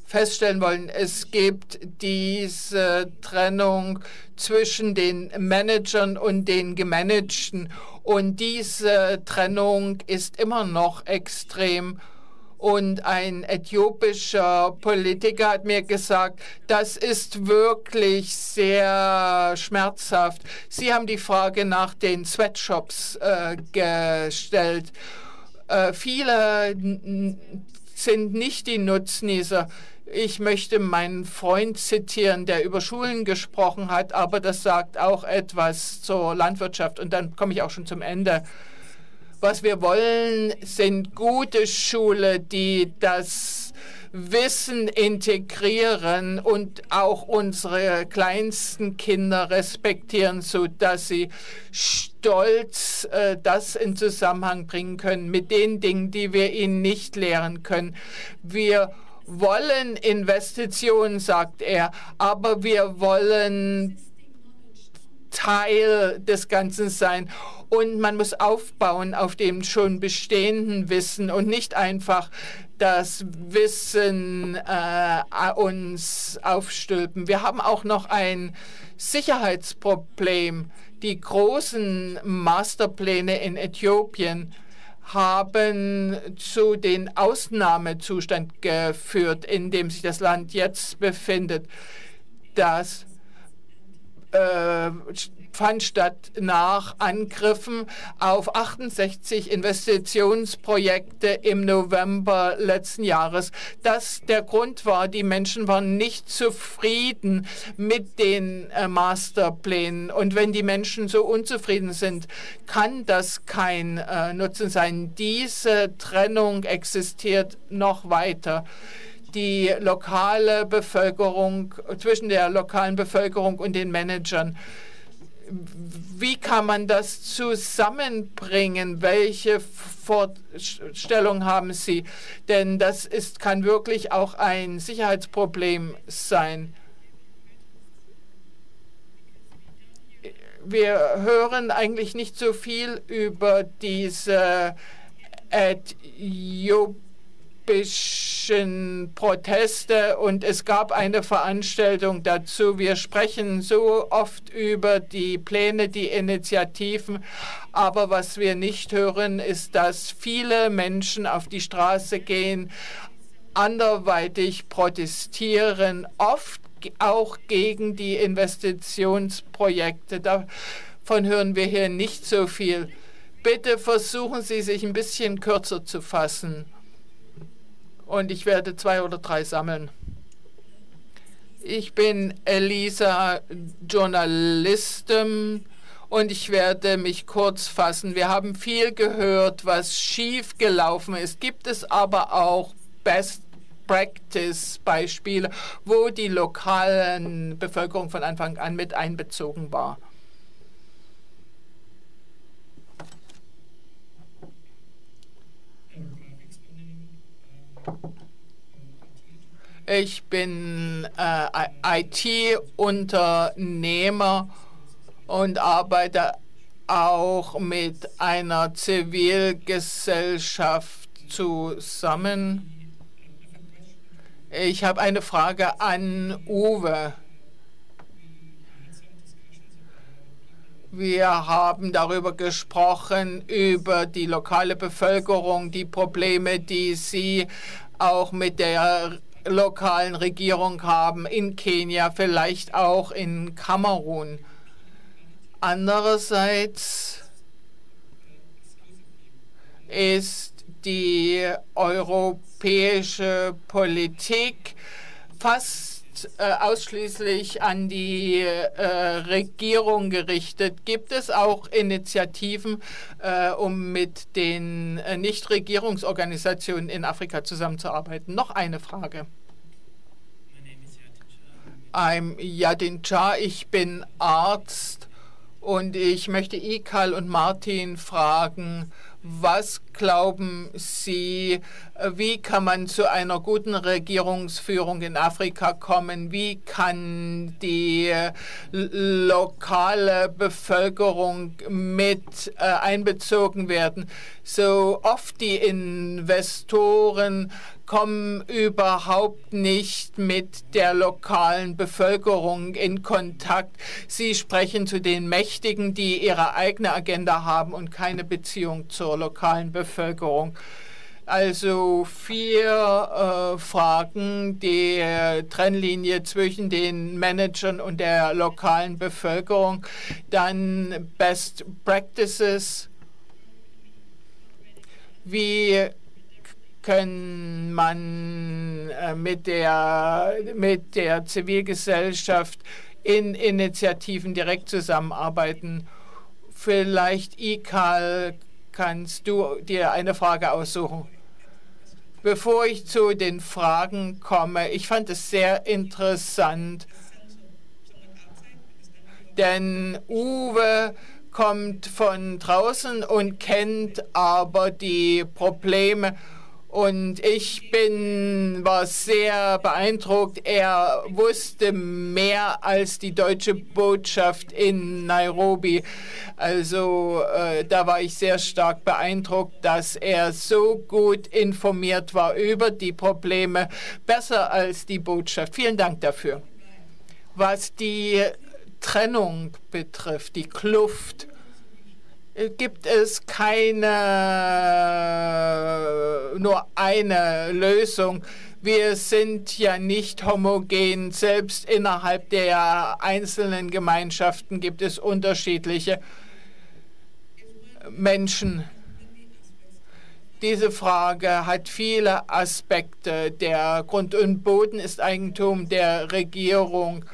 [SPEAKER 3] feststellen wollen, es gibt diese Trennung zwischen den Managern und den Gemanagten und diese Trennung ist immer noch extrem. Und ein äthiopischer Politiker hat mir gesagt, das ist wirklich sehr schmerzhaft. Sie haben die Frage nach den Sweatshops äh, gestellt. Äh, viele sind nicht die Nutznießer. Ich möchte meinen Freund zitieren, der über Schulen gesprochen hat, aber das sagt auch etwas zur Landwirtschaft. Und dann komme ich auch schon zum Ende. Was wir wollen, sind gute Schulen, die das Wissen integrieren und auch unsere kleinsten Kinder respektieren, sodass sie stolz äh, das in Zusammenhang bringen können mit den Dingen, die wir ihnen nicht lehren können. Wir wollen Investitionen, sagt er, aber wir wollen Teil des Ganzen sein. Und man muss aufbauen auf dem schon bestehenden Wissen und nicht einfach das Wissen äh, uns aufstülpen. Wir haben auch noch ein Sicherheitsproblem. Die großen Masterpläne in Äthiopien haben zu den Ausnahmezustand geführt, in dem sich das Land jetzt befindet. Das äh, fand statt nach Angriffen auf 68 Investitionsprojekte im November letzten Jahres. Das der Grund war, die Menschen waren nicht zufrieden mit den äh, Masterplänen. Und wenn die Menschen so unzufrieden sind, kann das kein äh, Nutzen sein. Diese Trennung existiert noch weiter die lokale Bevölkerung, zwischen der lokalen Bevölkerung und den Managern wie kann man das zusammenbringen? Welche Vorstellung haben Sie? Denn das ist, kann wirklich auch ein Sicherheitsproblem sein. Wir hören eigentlich nicht so viel über diese Äthiopien lesbischen Proteste und es gab eine Veranstaltung dazu. Wir sprechen so oft über die Pläne, die Initiativen, aber was wir nicht hören, ist, dass viele Menschen auf die Straße gehen, anderweitig protestieren, oft auch gegen die Investitionsprojekte. Davon hören wir hier nicht so viel. Bitte versuchen Sie, sich ein bisschen kürzer zu fassen und ich werde zwei oder drei sammeln. Ich bin Elisa, Journalistin und ich werde mich kurz fassen. Wir haben viel gehört, was schief gelaufen ist. Gibt es aber auch Best Practice Beispiele, wo die lokalen Bevölkerung von Anfang an mit einbezogen war? Ich bin äh, IT-Unternehmer und arbeite auch mit einer Zivilgesellschaft zusammen. Ich habe eine Frage an Uwe. Wir haben darüber gesprochen, über die lokale Bevölkerung, die Probleme, die sie auch mit der lokalen Regierung haben, in Kenia, vielleicht auch in Kamerun. Andererseits ist die europäische Politik fast äh, ausschließlich an die äh, Regierung gerichtet. Gibt es auch Initiativen, äh, um mit den Nichtregierungsorganisationen in Afrika zusammenzuarbeiten? Noch eine Frage. I'm Yadin Cha, ich bin Arzt und ich möchte Ikal und Martin fragen, was glauben Sie, wie kann man zu einer guten Regierungsführung in Afrika kommen? Wie kann die lokale Bevölkerung mit äh, einbezogen werden? So oft die Investoren kommen überhaupt nicht mit der lokalen Bevölkerung in Kontakt. Sie sprechen zu den Mächtigen, die ihre eigene Agenda haben und keine Beziehung zur lokalen Bevölkerung. Also vier äh, Fragen die Trennlinie zwischen den Managern und der lokalen Bevölkerung, dann Best Practices, wie kann man äh, mit, der, mit der Zivilgesellschaft in Initiativen direkt zusammenarbeiten. Vielleicht ICAL kannst du dir eine Frage aussuchen. Bevor ich zu den Fragen komme, ich fand es sehr interessant, denn Uwe kommt von draußen und kennt aber die Probleme und ich bin, war sehr beeindruckt. Er wusste mehr als die deutsche Botschaft in Nairobi. Also äh, da war ich sehr stark beeindruckt, dass er so gut informiert war über die Probleme, besser als die Botschaft. Vielen Dank dafür. Was die Trennung betrifft, die Kluft, gibt es keine nur eine Lösung. Wir sind ja nicht homogen. Selbst innerhalb der einzelnen Gemeinschaften gibt es unterschiedliche Menschen. Diese Frage hat viele Aspekte. Der Grund und Boden ist Eigentum der Regierung.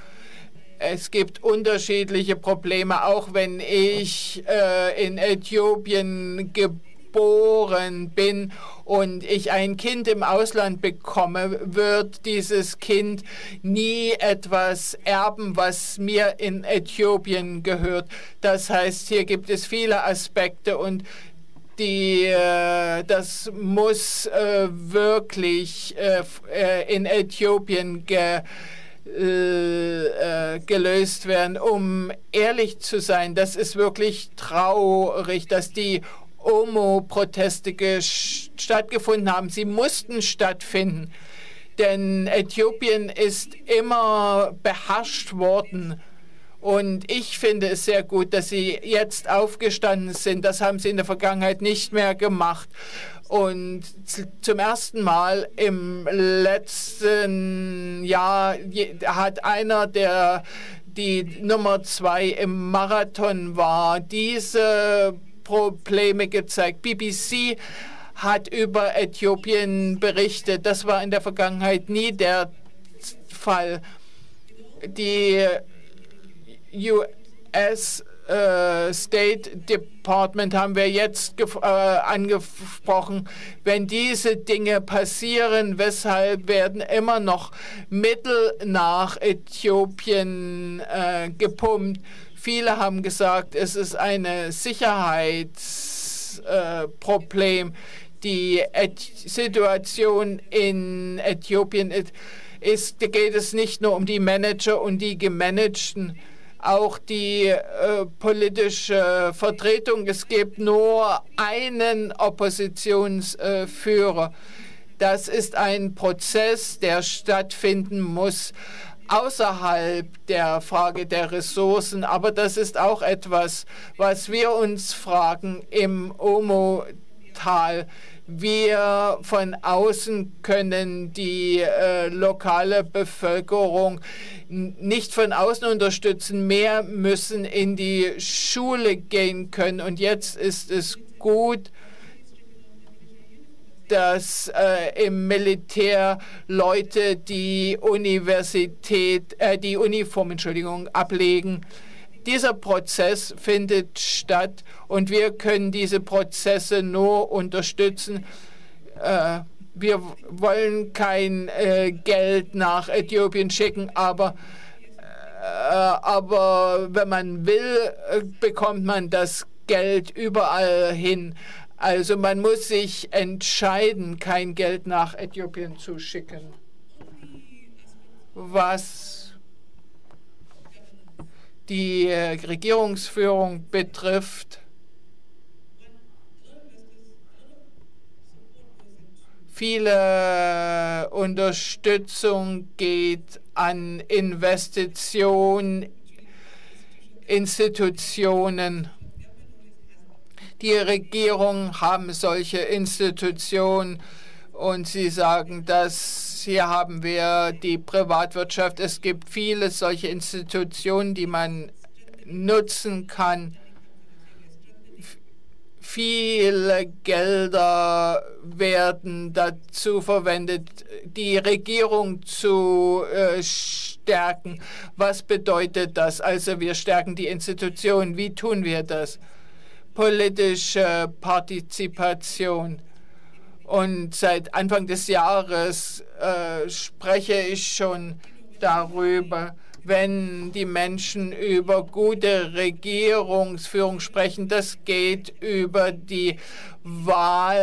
[SPEAKER 3] Es gibt unterschiedliche Probleme, auch wenn ich äh, in Äthiopien geboren bin und ich ein Kind im Ausland bekomme, wird dieses Kind nie etwas erben, was mir in Äthiopien gehört. Das heißt, hier gibt es viele Aspekte und die, äh, das muss äh, wirklich äh, äh in Äthiopien ge äh, äh, gelöst werden. Um ehrlich zu sein, das ist wirklich traurig, dass die OMO-Proteste stattgefunden haben. Sie mussten stattfinden, denn Äthiopien ist immer beherrscht worden. Und ich finde es sehr gut, dass Sie jetzt aufgestanden sind. Das haben Sie in der Vergangenheit nicht mehr gemacht. Und zum ersten Mal im letzten Jahr hat einer, der die Nummer zwei im Marathon war, diese Probleme gezeigt. BBC hat über Äthiopien berichtet. Das war in der Vergangenheit nie der Fall. Die US äh, State Department haben wir jetzt äh, angesprochen. Wenn diese Dinge passieren, weshalb werden immer noch Mittel nach Äthiopien äh, gepumpt? Viele haben gesagt, es ist ein Sicherheitsproblem. Äh, Die Äth Situation in Äthiopien ist, geht es nicht nur um die Manager und die Gemanagten auch die äh, politische Vertretung. Es gibt nur einen Oppositionsführer. das ist ein Prozess, der stattfinden muss außerhalb der Frage der Ressourcen. Aber das ist auch etwas, was wir uns fragen im Omo-Tal. Wir von außen können die äh, lokale Bevölkerung nicht von außen unterstützen. Mehr müssen in die Schule gehen können. Und jetzt ist es gut, dass äh, im Militär Leute die Universität, äh, die Uniform, Entschuldigung, ablegen. Dieser Prozess findet statt und wir können diese Prozesse nur unterstützen. Äh, wir wollen kein äh, Geld nach Äthiopien schicken, aber, äh, aber wenn man will, äh, bekommt man das Geld überall hin. Also man muss sich entscheiden, kein Geld nach Äthiopien zu schicken. Was die äh, Regierungsführung betrifft, Viele Unterstützung geht an Investitionen, Institutionen. Die Regierungen haben solche Institutionen und sie sagen, dass hier haben wir die Privatwirtschaft. Es gibt viele solche Institutionen, die man nutzen kann Viele Gelder werden dazu verwendet, die Regierung zu äh, stärken. Was bedeutet das? Also wir stärken die Institutionen. Wie tun wir das? politische Partizipation. Und seit Anfang des Jahres äh, spreche ich schon darüber, wenn die Menschen über gute Regierungsführung sprechen. Das geht über die Wahl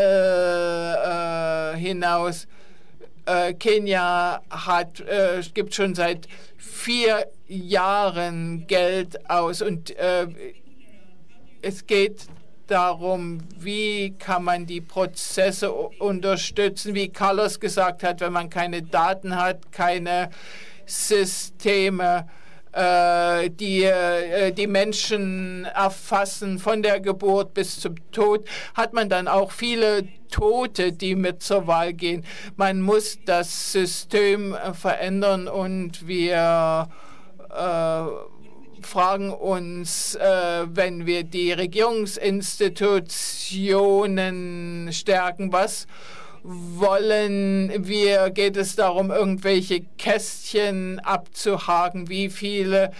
[SPEAKER 3] äh, hinaus. Äh, Kenia hat, äh, gibt schon seit vier Jahren Geld aus und äh, es geht darum, wie kann man die Prozesse unterstützen, wie Carlos gesagt hat, wenn man keine Daten hat, keine Systeme, äh, die äh, die Menschen erfassen von der Geburt bis zum Tod, hat man dann auch viele Tote, die mit zur Wahl gehen. Man muss das System äh, verändern und wir äh, fragen uns, äh, wenn wir die Regierungsinstitutionen stärken, was wollen wir, geht es darum, irgendwelche Kästchen abzuhaken, wie viele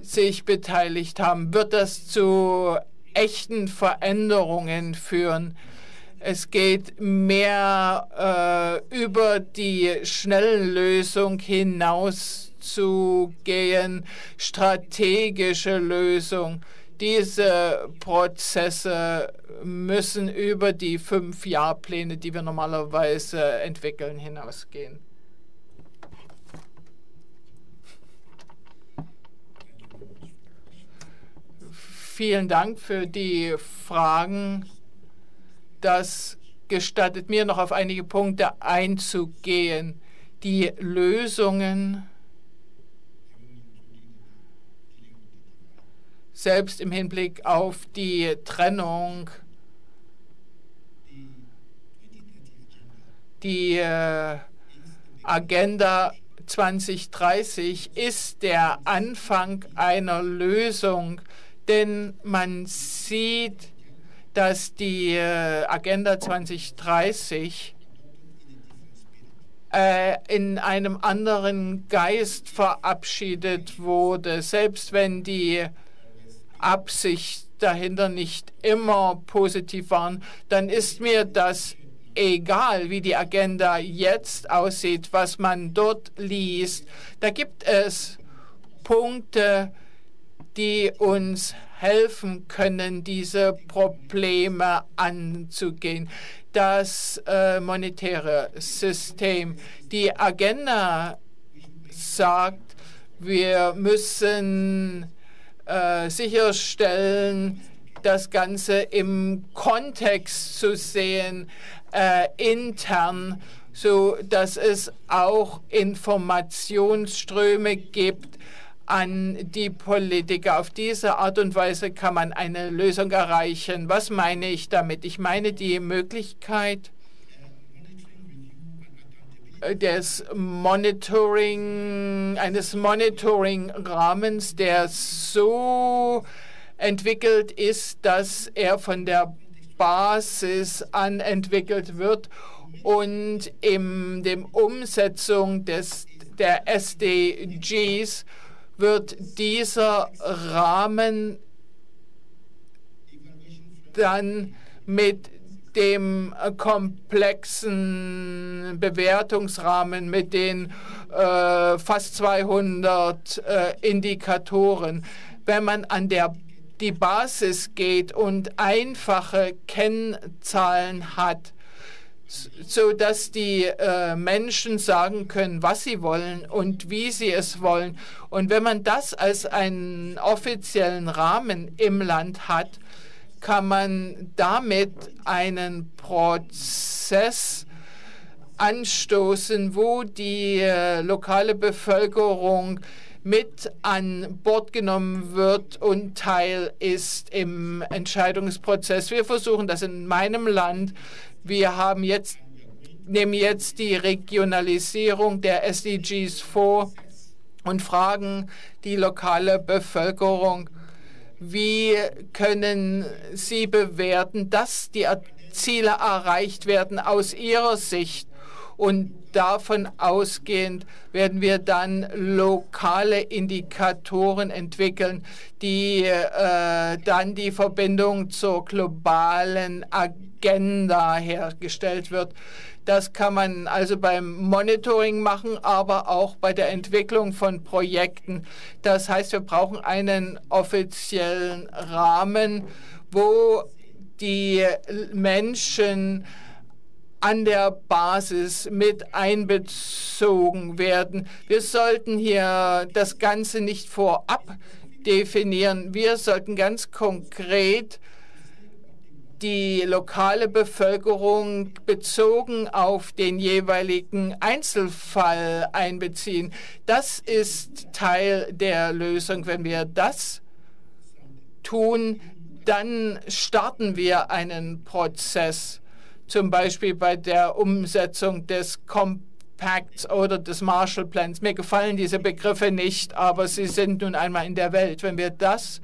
[SPEAKER 3] sich beteiligt haben. Wird das zu echten Veränderungen führen? Es geht mehr äh, über die Schnelllösung hinaus zu gehen, strategische Lösung. Diese Prozesse müssen über die fünf Jahrpläne, die wir normalerweise entwickeln, hinausgehen. Vielen Dank für die Fragen. Das gestattet mir noch auf einige Punkte einzugehen. Die Lösungen selbst im Hinblick auf die Trennung, die äh, Agenda 2030 ist der Anfang einer Lösung, denn man sieht, dass die äh, Agenda 2030 äh, in einem anderen Geist verabschiedet wurde, selbst wenn die Absicht dahinter nicht immer positiv waren, dann ist mir das egal, wie die Agenda jetzt aussieht, was man dort liest. Da gibt es Punkte, die uns helfen können, diese Probleme anzugehen. Das äh, monetäre System, die Agenda sagt, wir müssen äh, sicherstellen, das Ganze im Kontext zu sehen, äh, intern, so dass es auch Informationsströme gibt an die Politiker. Auf diese Art und Weise kann man eine Lösung erreichen. Was meine ich damit? Ich meine die Möglichkeit, des Monitoring, eines Monitoring-Rahmens, der so entwickelt ist, dass er von der Basis an entwickelt wird und in der Umsetzung des, der SDGs wird dieser Rahmen dann mit dem äh, komplexen Bewertungsrahmen mit den äh, fast 200 äh, Indikatoren, wenn man an der die Basis geht und einfache Kennzahlen hat, so dass die äh, Menschen sagen können, was sie wollen und wie sie es wollen. Und wenn man das als einen offiziellen Rahmen im Land hat, kann man damit einen Prozess anstoßen, wo die äh, lokale Bevölkerung mit an Bord genommen wird und Teil ist im Entscheidungsprozess. Wir versuchen das in meinem Land. Wir haben jetzt, nehmen jetzt die Regionalisierung der SDGs vor und fragen die lokale Bevölkerung, wie können Sie bewerten, dass die Ziele erreicht werden aus Ihrer Sicht? Und davon ausgehend werden wir dann lokale Indikatoren entwickeln, die äh, dann die Verbindung zur globalen Agenda hergestellt wird. Das kann man also beim Monitoring machen, aber auch bei der Entwicklung von Projekten. Das heißt, wir brauchen einen offiziellen Rahmen, wo die Menschen an der Basis mit einbezogen werden. Wir sollten hier das Ganze nicht vorab definieren. Wir sollten ganz konkret die lokale Bevölkerung bezogen auf den jeweiligen Einzelfall einbeziehen. Das ist Teil der Lösung. Wenn wir das tun, dann starten wir einen Prozess, zum Beispiel bei der Umsetzung des Compacts oder des Marshall Plans. Mir gefallen diese Begriffe nicht, aber sie sind nun einmal in der Welt. Wenn wir das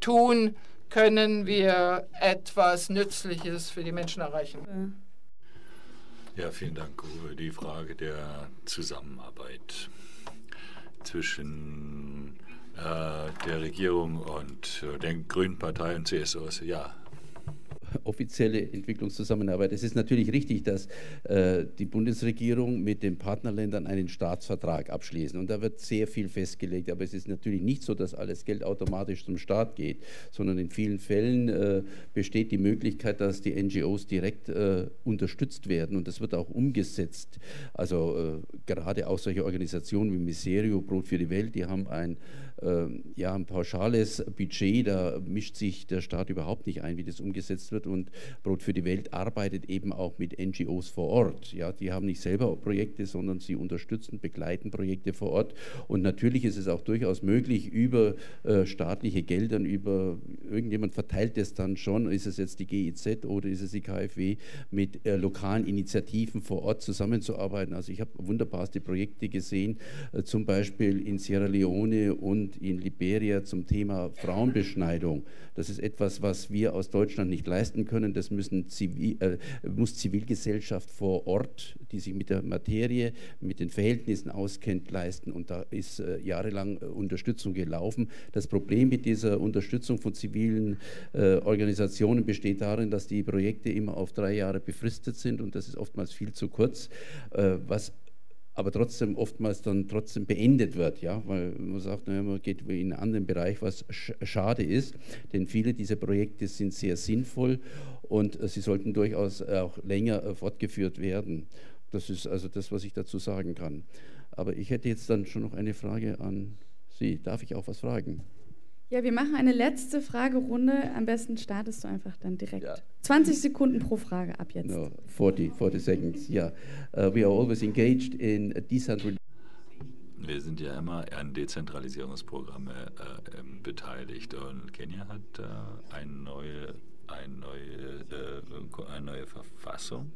[SPEAKER 3] tun, können wir etwas Nützliches für die Menschen erreichen.
[SPEAKER 4] Ja, vielen Dank, Uwe. Die Frage der Zusammenarbeit zwischen äh, der Regierung und äh, der Grünen Partei und CSUs. Ja,
[SPEAKER 6] offizielle Entwicklungszusammenarbeit. Es ist natürlich richtig, dass äh, die Bundesregierung mit den Partnerländern einen Staatsvertrag abschließen. Und da wird sehr viel festgelegt. Aber es ist natürlich nicht so, dass alles Geld automatisch zum Staat geht, sondern in vielen Fällen äh, besteht die Möglichkeit, dass die NGOs direkt äh, unterstützt werden. Und das wird auch umgesetzt. Also äh, gerade auch solche Organisationen wie Miserio, Brot für die Welt, die haben ein ja, ein pauschales Budget, da mischt sich der Staat überhaupt nicht ein, wie das umgesetzt wird. Und Brot für die Welt arbeitet eben auch mit NGOs vor Ort. Ja, die haben nicht selber Projekte, sondern sie unterstützen, begleiten Projekte vor Ort. Und natürlich ist es auch durchaus möglich, über äh, staatliche Gelder, über irgendjemand verteilt es dann schon, ist es jetzt die GIZ oder ist es die KfW, mit äh, lokalen Initiativen vor Ort zusammenzuarbeiten. Also ich habe wunderbarste Projekte gesehen, äh, zum Beispiel in Sierra Leone und und in Liberia zum Thema Frauenbeschneidung. Das ist etwas, was wir aus Deutschland nicht leisten können. Das Zivil, äh, muss Zivilgesellschaft vor Ort, die sich mit der Materie, mit den Verhältnissen auskennt, leisten. Und da ist äh, jahrelang äh, Unterstützung gelaufen. Das Problem mit dieser Unterstützung von zivilen äh, Organisationen besteht darin, dass die Projekte immer auf drei Jahre befristet sind und das ist oftmals viel zu kurz, äh, was aber trotzdem oftmals dann trotzdem beendet wird, ja, weil man sagt, naja, man geht in einen anderen Bereich, was schade ist, denn viele dieser Projekte sind sehr sinnvoll und äh, sie sollten durchaus auch länger äh, fortgeführt werden. Das ist also das, was ich dazu sagen kann. Aber ich hätte jetzt dann schon noch eine Frage an Sie. Darf ich auch was fragen?
[SPEAKER 1] Ja, wir machen eine letzte Fragerunde. Am besten startest du einfach dann direkt. Ja. 20 Sekunden pro Frage ab jetzt.
[SPEAKER 6] No, 40, 40 seconds, ja. Yeah. Uh, we are always engaged in decentralization.
[SPEAKER 4] Wir sind ja immer an Dezentralisierungsprogramme äh, ähm, beteiligt und Kenia hat äh, eine, neue, eine, neue, äh, eine neue Verfassung,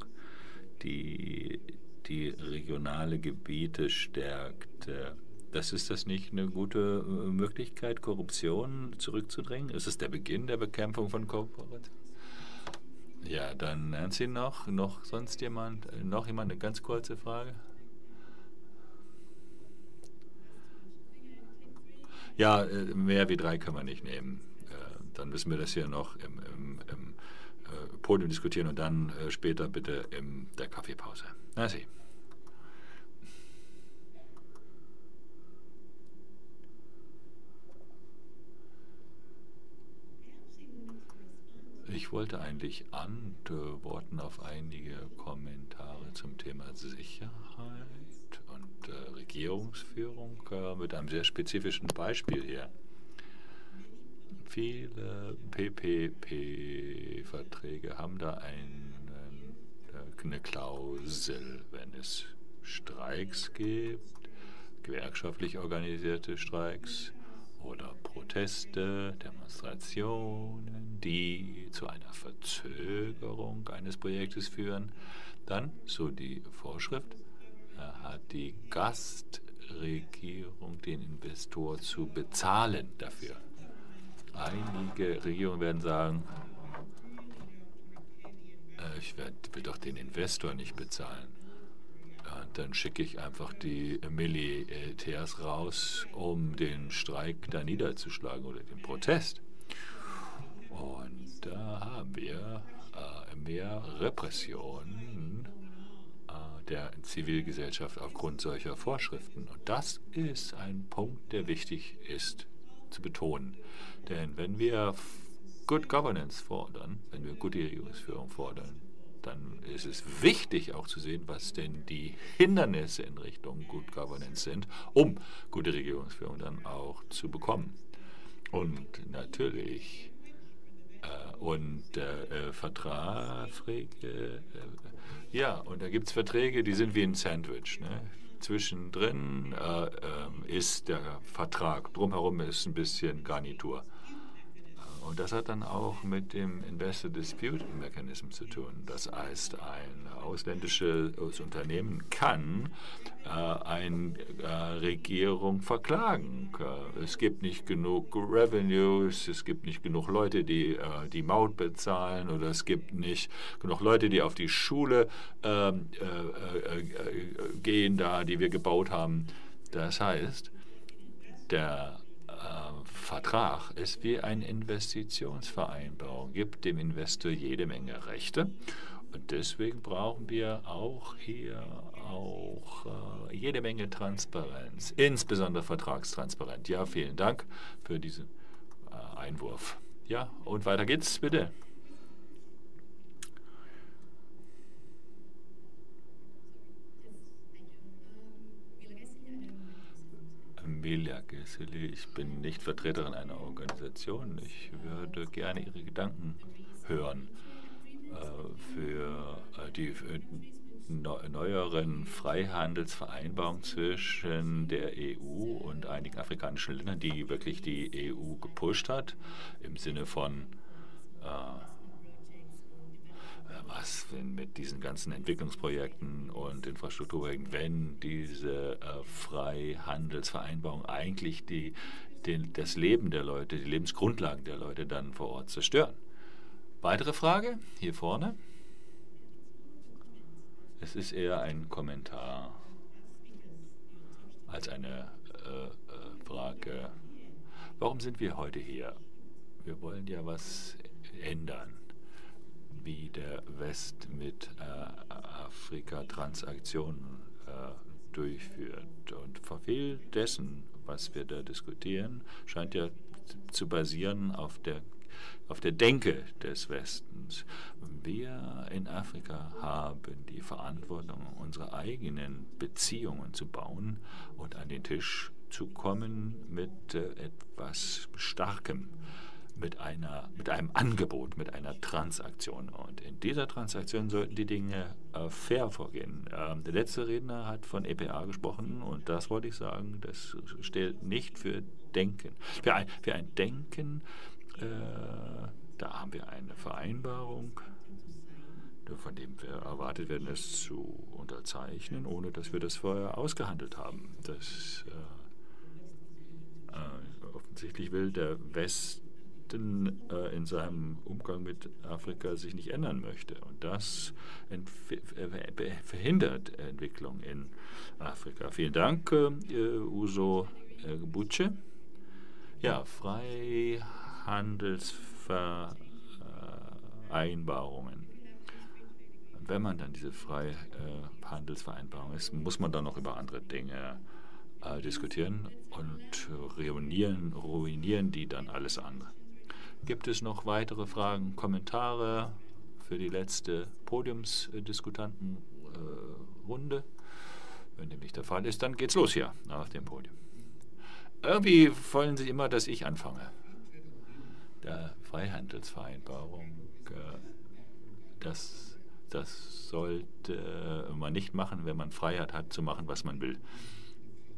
[SPEAKER 4] die die regionale Gebiete stärkt. Das ist das nicht eine gute äh, Möglichkeit, Korruption zurückzudrängen? Ist es der Beginn der Bekämpfung von Korruption? Ja, dann Nancy noch, noch sonst jemand, äh, noch jemand eine ganz kurze Frage? Ja, äh, mehr wie drei können wir nicht nehmen. Dann müssen wir das hier noch im, im, im Podium diskutieren und dann später bitte in der Kaffeepause. Nancy. Ich wollte eigentlich antworten auf einige Kommentare zum Thema Sicherheit und äh, Regierungsführung äh, mit einem sehr spezifischen Beispiel hier. Viele PPP-Verträge haben da einen, äh, eine Klausel, wenn es Streiks gibt, gewerkschaftlich organisierte Streiks, oder Proteste, Demonstrationen, die zu einer Verzögerung eines Projektes führen, dann, so die Vorschrift, hat die Gastregierung den Investor zu bezahlen dafür. Einige Regierungen werden sagen, äh, ich will doch den Investor nicht bezahlen. Dann schicke ich einfach die Militärs raus, um den Streik da niederzuschlagen oder den Protest. Und da haben wir äh, mehr Repression äh, der Zivilgesellschaft aufgrund solcher Vorschriften. Und das ist ein Punkt, der wichtig ist zu betonen. Denn wenn wir Good Governance fordern, wenn wir gute Regierungsführung fordern, dann ist es wichtig auch zu sehen, was denn die Hindernisse in Richtung Good Governance sind, um gute Regierungsführung dann auch zu bekommen. Und natürlich äh, und äh, äh Verträge, äh, ja, und da gibt es Verträge, die sind wie ein Sandwich. Ne? Zwischendrin äh, ähm, ist der Vertrag, drumherum ist ein bisschen Garnitur. Und das hat dann auch mit dem Investor Dispute Mechanism zu tun. Das heißt, ein ausländisches Unternehmen kann äh, eine äh, Regierung verklagen. Äh, es gibt nicht genug Revenues, es gibt nicht genug Leute, die äh, die Maut bezahlen oder es gibt nicht genug Leute, die auf die Schule ähm, äh, äh, gehen, da, die wir gebaut haben. Das heißt, der Vertrag ist wie eine Investitionsvereinbarung, gibt dem Investor jede Menge Rechte. Und deswegen brauchen wir auch hier auch äh, jede Menge Transparenz, insbesondere Vertragstransparenz. Ja, vielen Dank für diesen äh, Einwurf. Ja, und weiter geht's bitte. Emilia Geseli. Ich bin nicht Vertreterin einer Organisation. Ich würde gerne Ihre Gedanken hören äh, für äh, die neueren Freihandelsvereinbarungen zwischen der EU und einigen afrikanischen Ländern, die wirklich die EU gepusht hat, im Sinne von äh, was, wenn mit diesen ganzen Entwicklungsprojekten und Infrastrukturprojekten, wenn diese äh, Freihandelsvereinbarungen eigentlich die, den, das Leben der Leute, die Lebensgrundlagen der Leute dann vor Ort zerstören. Weitere Frage hier vorne. Es ist eher ein Kommentar als eine äh, äh, Frage. Warum sind wir heute hier? Wir wollen ja was ändern wie der West mit äh, Afrika Transaktionen äh, durchführt. Und viel dessen, was wir da diskutieren, scheint ja zu basieren auf der, auf der Denke des Westens. Wir in Afrika haben die Verantwortung, unsere eigenen Beziehungen zu bauen und an den Tisch zu kommen mit äh, etwas Starkem mit, einer, mit einem Angebot, mit einer Transaktion. Und in dieser Transaktion sollten die Dinge äh, fair vorgehen. Ähm, der letzte Redner hat von EPA gesprochen und das wollte ich sagen, das steht nicht für Denken. Für ein, für ein Denken, äh, da haben wir eine Vereinbarung, von dem wir erwartet werden, es zu unterzeichnen, ohne dass wir das vorher ausgehandelt haben. Das äh, äh offensichtlich will der West Westen äh, in seinem Umgang mit Afrika sich nicht ändern möchte. Und das verhindert Entwicklung in Afrika. Vielen Dank, äh, Uso äh. Ja, Freihandelsvereinbarungen. Wenn man dann diese Freihandelsvereinbarung ist, muss man dann noch über andere Dinge äh, diskutieren und ruinieren, ruinieren die dann alles andere. Gibt es noch weitere Fragen, Kommentare für die letzte Podiumsdiskutantenrunde? Äh, Wenn dem nicht der Fall ist, dann geht's los hier nach dem Podium. Irgendwie wollen Sie immer, dass ich anfange. Der Freihandelsvereinbarung, äh, das, das sollte man nicht machen, wenn man Freiheit hat zu machen, was man will.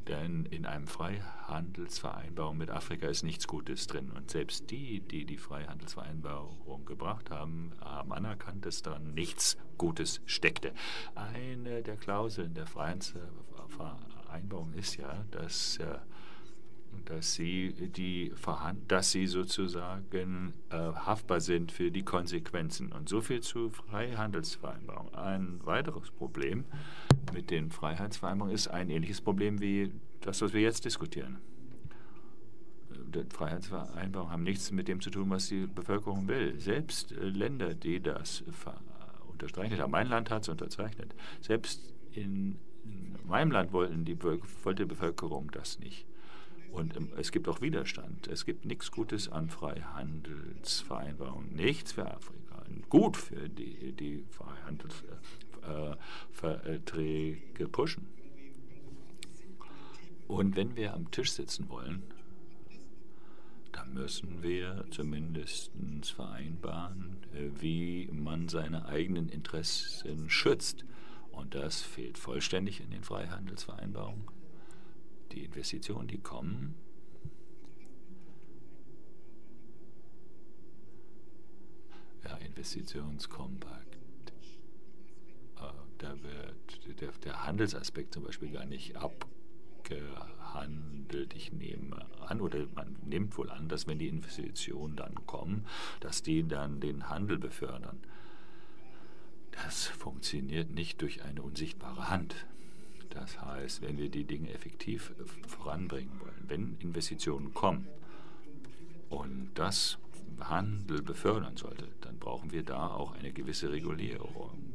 [SPEAKER 4] Denn in einem Freihandelsvereinbarung mit Afrika ist nichts Gutes drin. Und selbst die, die die Freihandelsvereinbarung gebracht haben, haben anerkannt, dass da nichts Gutes steckte. Eine der Klauseln der Freihandelsvereinbarung ist ja, dass äh, dass sie, die dass sie sozusagen äh, haftbar sind für die Konsequenzen. Und so viel zu Freihandelsvereinbarungen. Ein weiteres Problem mit den Freiheitsvereinbarungen ist ein ähnliches Problem wie das, was wir jetzt diskutieren. Die Freiheitsvereinbarungen haben nichts mit dem zu tun, was die Bevölkerung will. Selbst äh, Länder, die das unterzeichnet haben, mein Land hat es unterzeichnet, selbst in, in meinem Land wollten die, wollte die Bevölkerung das nicht. Und es gibt auch Widerstand. Es gibt nichts Gutes an Freihandelsvereinbarungen. Nichts für Afrika. Gut für die, die Freihandelsverträge pushen. Und wenn wir am Tisch sitzen wollen, dann müssen wir zumindest vereinbaren, äh, wie man seine eigenen Interessen schützt. Und das fehlt vollständig in den Freihandelsvereinbarungen die Investitionen, die kommen, ja, Investitionskompakt. Äh, da wird der, der, Handelsaspekt zum Beispiel gar nicht abgehandelt. Ich nehme an, oder man nimmt wohl an, dass wenn die Investitionen dann kommen, dass die dann den Handel befördern. Das funktioniert nicht durch eine unsichtbare Hand. Das heißt, wenn wir die Dinge effektiv voranbringen wollen, wenn Investitionen kommen und das Handel befördern sollte, dann brauchen wir da auch eine gewisse Regulierung.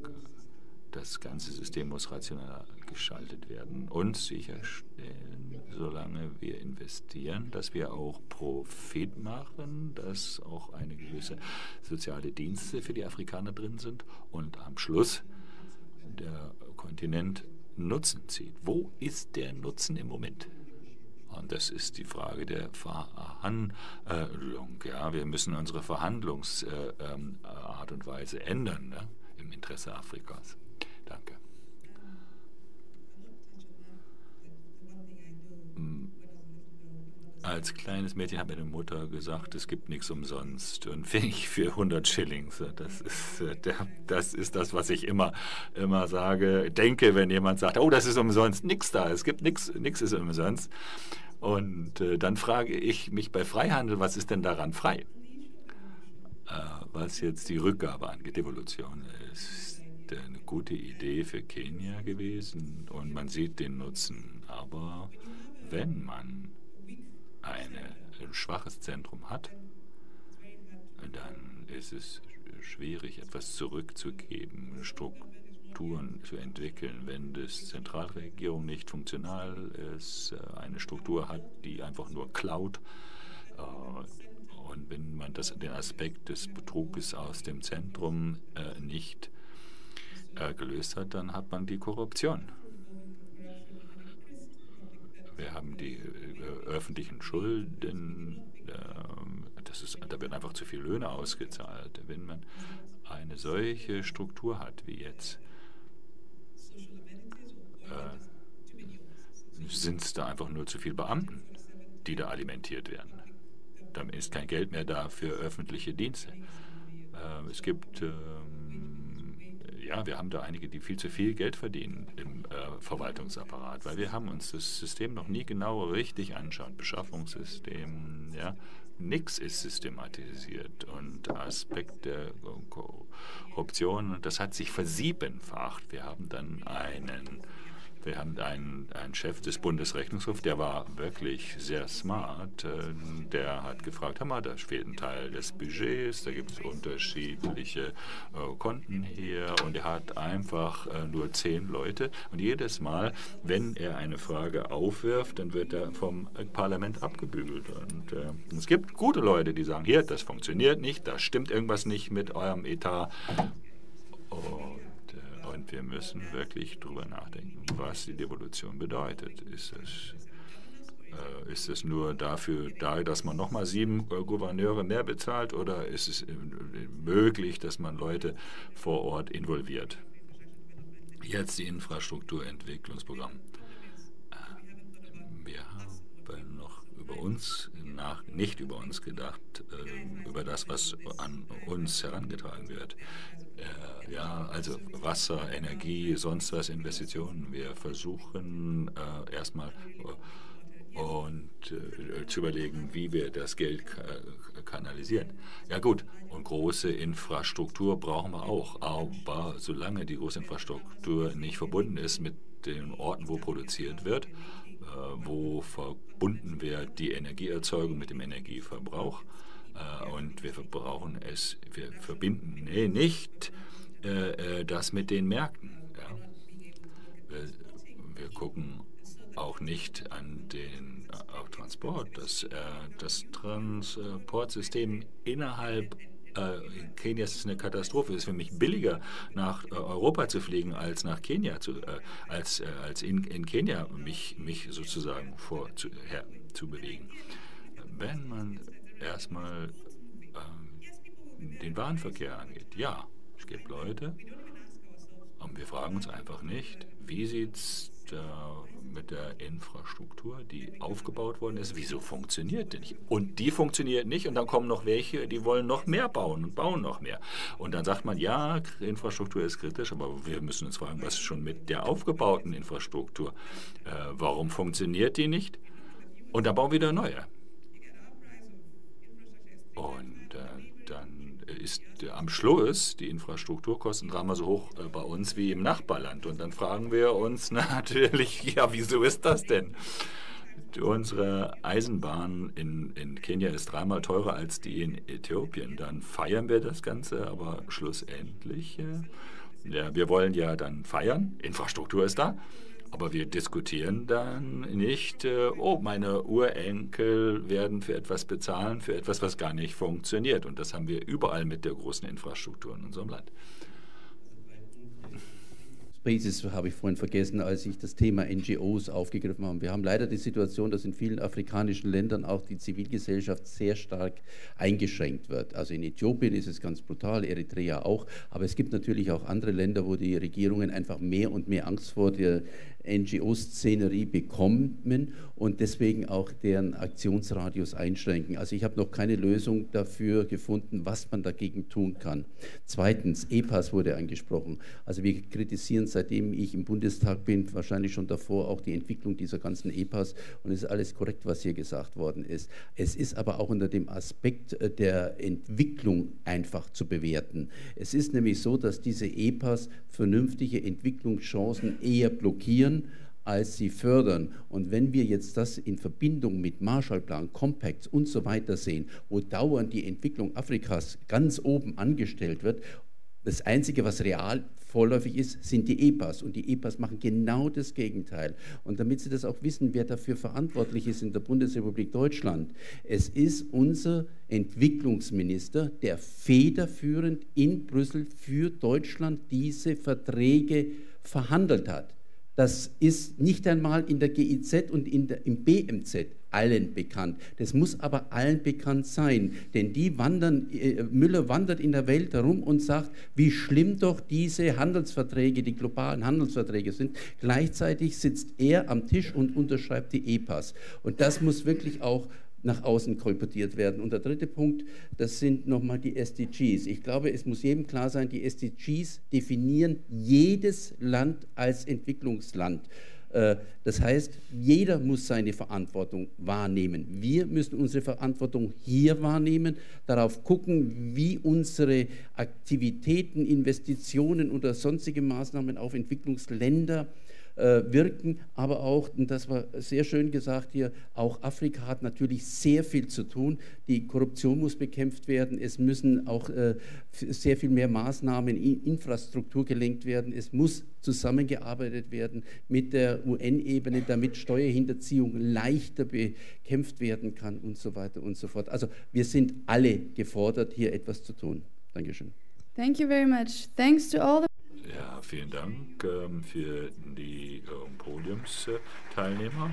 [SPEAKER 4] Das ganze System muss rational geschaltet werden und sicherstellen, solange wir investieren, dass wir auch Profit machen, dass auch eine gewisse soziale Dienste für die Afrikaner drin sind und am Schluss der Kontinent Nutzen zieht. Wo ist der Nutzen im Moment? Und das ist die Frage der Verhandlung. Ja, wir müssen unsere Verhandlungsart ähm, und Weise ändern ne? im Interesse Afrikas. Danke. Als kleines Mädchen hat meine Mutter gesagt, es gibt nichts umsonst und ich für 100 Schillings. Das ist, äh, das ist das, was ich immer, immer sage, denke, wenn jemand sagt, oh, das ist umsonst, nichts da, es gibt nichts, nichts ist umsonst. Und äh, dann frage ich mich bei Freihandel, was ist denn daran frei? Äh, was jetzt die Rückgabe angeht, Devolution ist eine gute Idee für Kenia gewesen und man sieht den Nutzen. Aber wenn man eine, ein schwaches Zentrum hat, dann ist es schwierig, etwas zurückzugeben, Strukturen zu entwickeln. Wenn die Zentralregierung nicht funktional ist, äh, eine Struktur hat, die einfach nur klaut, äh, und wenn man das, den Aspekt des Betruges aus dem Zentrum äh, nicht gelöst hat, dann hat man die Korruption. Wir haben die äh, öffentlichen Schulden. Äh, das ist, da werden einfach zu viele Löhne ausgezahlt. Wenn man eine solche Struktur hat wie jetzt, äh, sind es da einfach nur zu viele Beamten, die da alimentiert werden. Dann ist kein Geld mehr da für öffentliche Dienste. Äh, es gibt ähm, ja, wir haben da einige, die viel zu viel Geld verdienen im äh, Verwaltungsapparat, weil wir haben uns das System noch nie genau richtig anschaut. Beschaffungssystem, ja, nichts ist systematisiert und der Aspekt der Korruption, das hat sich versiebenfacht. Wir haben dann einen wir haben einen, einen Chef des Bundesrechnungshofs, der war wirklich sehr smart. Äh, der hat gefragt, Hammer, da fehlt ein Teil des Budgets, da gibt es unterschiedliche äh, Konten hier und er hat einfach äh, nur zehn Leute und jedes Mal, wenn er eine Frage aufwirft, dann wird er vom Parlament abgebügelt. Und es gibt gute Leute, die sagen, hier, das funktioniert nicht, da stimmt irgendwas nicht mit eurem Etat. Und und wir müssen wirklich darüber nachdenken, was die Devolution bedeutet. Ist es, äh, ist es nur dafür da, dass man nochmal sieben äh, Gouverneure mehr bezahlt oder ist es äh, möglich, dass man Leute vor Ort involviert? Jetzt die Infrastrukturentwicklungsprogramm. Wir haben noch über uns nach, nicht über uns gedacht, äh, über das, was an uns herangetragen wird. Äh, ja, also Wasser, Energie, sonst was, Investitionen. Wir versuchen äh, erstmal und äh, zu überlegen, wie wir das Geld kanalisieren. Ja gut, und große Infrastruktur brauchen wir auch, aber solange die große Infrastruktur nicht verbunden ist mit den Orten, wo produziert wird, äh, wo verbunden wird die Energieerzeugung mit dem Energieverbrauch, äh, und wir verbrauchen es, wir verbinden nee, nicht äh, äh das mit den Märkten. Ja. Wir, wir gucken auch nicht an den auch Transport. Das, äh, das Transportsystem innerhalb äh, Kenias ist eine Katastrophe. Es ist für mich billiger, nach äh, Europa zu fliegen, als nach Kenia zu, äh, als, äh, als in, in Kenia mich, mich sozusagen vor zu, her, zu bewegen. Wenn man erstmal ähm, den Warenverkehr angeht, ja, es gibt Leute, und wir fragen uns einfach nicht, wie sieht es mit der Infrastruktur, die aufgebaut worden ist, wieso funktioniert die nicht? Und die funktioniert nicht und dann kommen noch welche, die wollen noch mehr bauen und bauen noch mehr. Und dann sagt man, ja, Infrastruktur ist kritisch, aber wir müssen uns fragen, was ist schon mit der aufgebauten Infrastruktur? Äh, warum funktioniert die nicht? Und dann bauen wir wieder neue. Und äh, ist am Schluss die Infrastrukturkosten dreimal so hoch äh, bei uns wie im Nachbarland. Und dann fragen wir uns natürlich, ja, wieso ist das denn? Unsere Eisenbahn in, in Kenia ist dreimal teurer als die in Äthiopien. Dann feiern wir das Ganze, aber schlussendlich, äh, ja, wir wollen ja dann feiern, Infrastruktur ist da, aber wir diskutieren dann nicht, äh, oh, meine Urenkel werden für etwas bezahlen, für etwas, was gar nicht funktioniert. Und das haben wir überall mit der großen Infrastruktur in unserem Land.
[SPEAKER 6] Basis habe ich vorhin vergessen, als ich das Thema NGOs aufgegriffen habe. Wir haben leider die Situation, dass in vielen afrikanischen Ländern auch die Zivilgesellschaft sehr stark eingeschränkt wird. Also in Äthiopien ist es ganz brutal, Eritrea auch, aber es gibt natürlich auch andere Länder, wo die Regierungen einfach mehr und mehr Angst vor der NGO-Szenerie bekommen und deswegen auch deren Aktionsradius einschränken. Also ich habe noch keine Lösung dafür gefunden, was man dagegen tun kann. Zweitens, EPAS wurde angesprochen. Also wir kritisieren, seitdem ich im Bundestag bin, wahrscheinlich schon davor auch die Entwicklung dieser ganzen EPAS und es ist alles korrekt, was hier gesagt worden ist. Es ist aber auch unter dem Aspekt äh, der Entwicklung einfach zu bewerten. Es ist nämlich so, dass diese EPAS vernünftige Entwicklungschancen eher blockieren, als sie fördern. Und wenn wir jetzt das in Verbindung mit Marshallplan, Compacts und so weiter sehen, wo dauernd die Entwicklung Afrikas ganz oben angestellt wird, das Einzige, was real vorläufig ist, sind die EPAs. Und die EPAs machen genau das Gegenteil. Und damit Sie das auch wissen, wer dafür verantwortlich ist in der Bundesrepublik Deutschland, es ist unser Entwicklungsminister, der federführend in Brüssel für Deutschland diese Verträge verhandelt hat. Das ist nicht einmal in der GIZ und in der, im BMZ allen bekannt. Das muss aber allen bekannt sein, denn die wandern, äh, Müller wandert in der Welt herum und sagt, wie schlimm doch diese Handelsverträge, die globalen Handelsverträge sind. Gleichzeitig sitzt er am Tisch und unterschreibt die EPAs. Und das muss wirklich auch nach außen kolportiert werden. Und der dritte Punkt, das sind nochmal die SDGs. Ich glaube, es muss jedem klar sein, die SDGs definieren jedes Land als Entwicklungsland. Äh, das heißt, jeder muss seine Verantwortung wahrnehmen. Wir müssen unsere Verantwortung hier wahrnehmen, darauf gucken, wie unsere Aktivitäten, Investitionen oder sonstige Maßnahmen auf Entwicklungsländer äh, äh, wirken, aber auch, und das war sehr schön gesagt hier, auch Afrika hat natürlich sehr viel zu tun. Die Korruption muss bekämpft werden, es müssen auch äh, sehr viel mehr Maßnahmen in Infrastruktur gelenkt werden, es muss zusammengearbeitet werden mit der UN-Ebene, damit Steuerhinterziehung leichter bekämpft werden kann und so weiter und so fort. Also wir sind alle gefordert, hier etwas zu tun. Dankeschön.
[SPEAKER 1] Thank you very much. Thanks to all the
[SPEAKER 4] ja, vielen Dank ähm, für die ähm, Podiumsteilnehmer,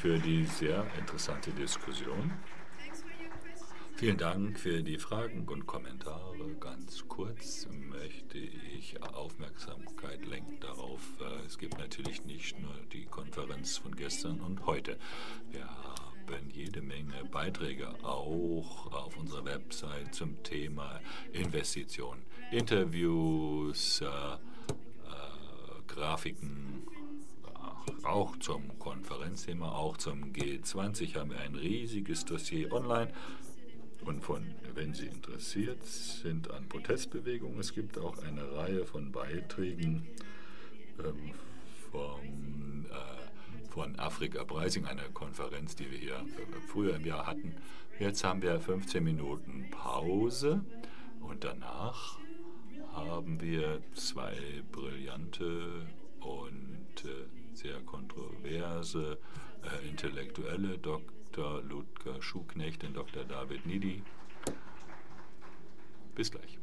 [SPEAKER 4] für die sehr interessante Diskussion. Vielen Dank für die Fragen und Kommentare. Ganz kurz möchte ich Aufmerksamkeit lenken darauf, äh, es gibt natürlich nicht nur die Konferenz von gestern und heute. Wir haben jede Menge Beiträge auch auf unserer Website zum Thema Investitionen. Interviews, äh, äh, Grafiken, auch zum Konferenzthema, auch zum G20 haben wir ein riesiges Dossier online. Und von, wenn Sie interessiert sind an Protestbewegungen, es gibt auch eine Reihe von Beiträgen ähm, vom, äh, von Afrika Pricing, einer Konferenz, die wir hier äh, früher im Jahr hatten. Jetzt haben wir 15 Minuten Pause und danach haben wir zwei brillante und äh, sehr kontroverse äh, Intellektuelle, Dr. Ludger Schuknecht und Dr. David Nidi. Bis gleich.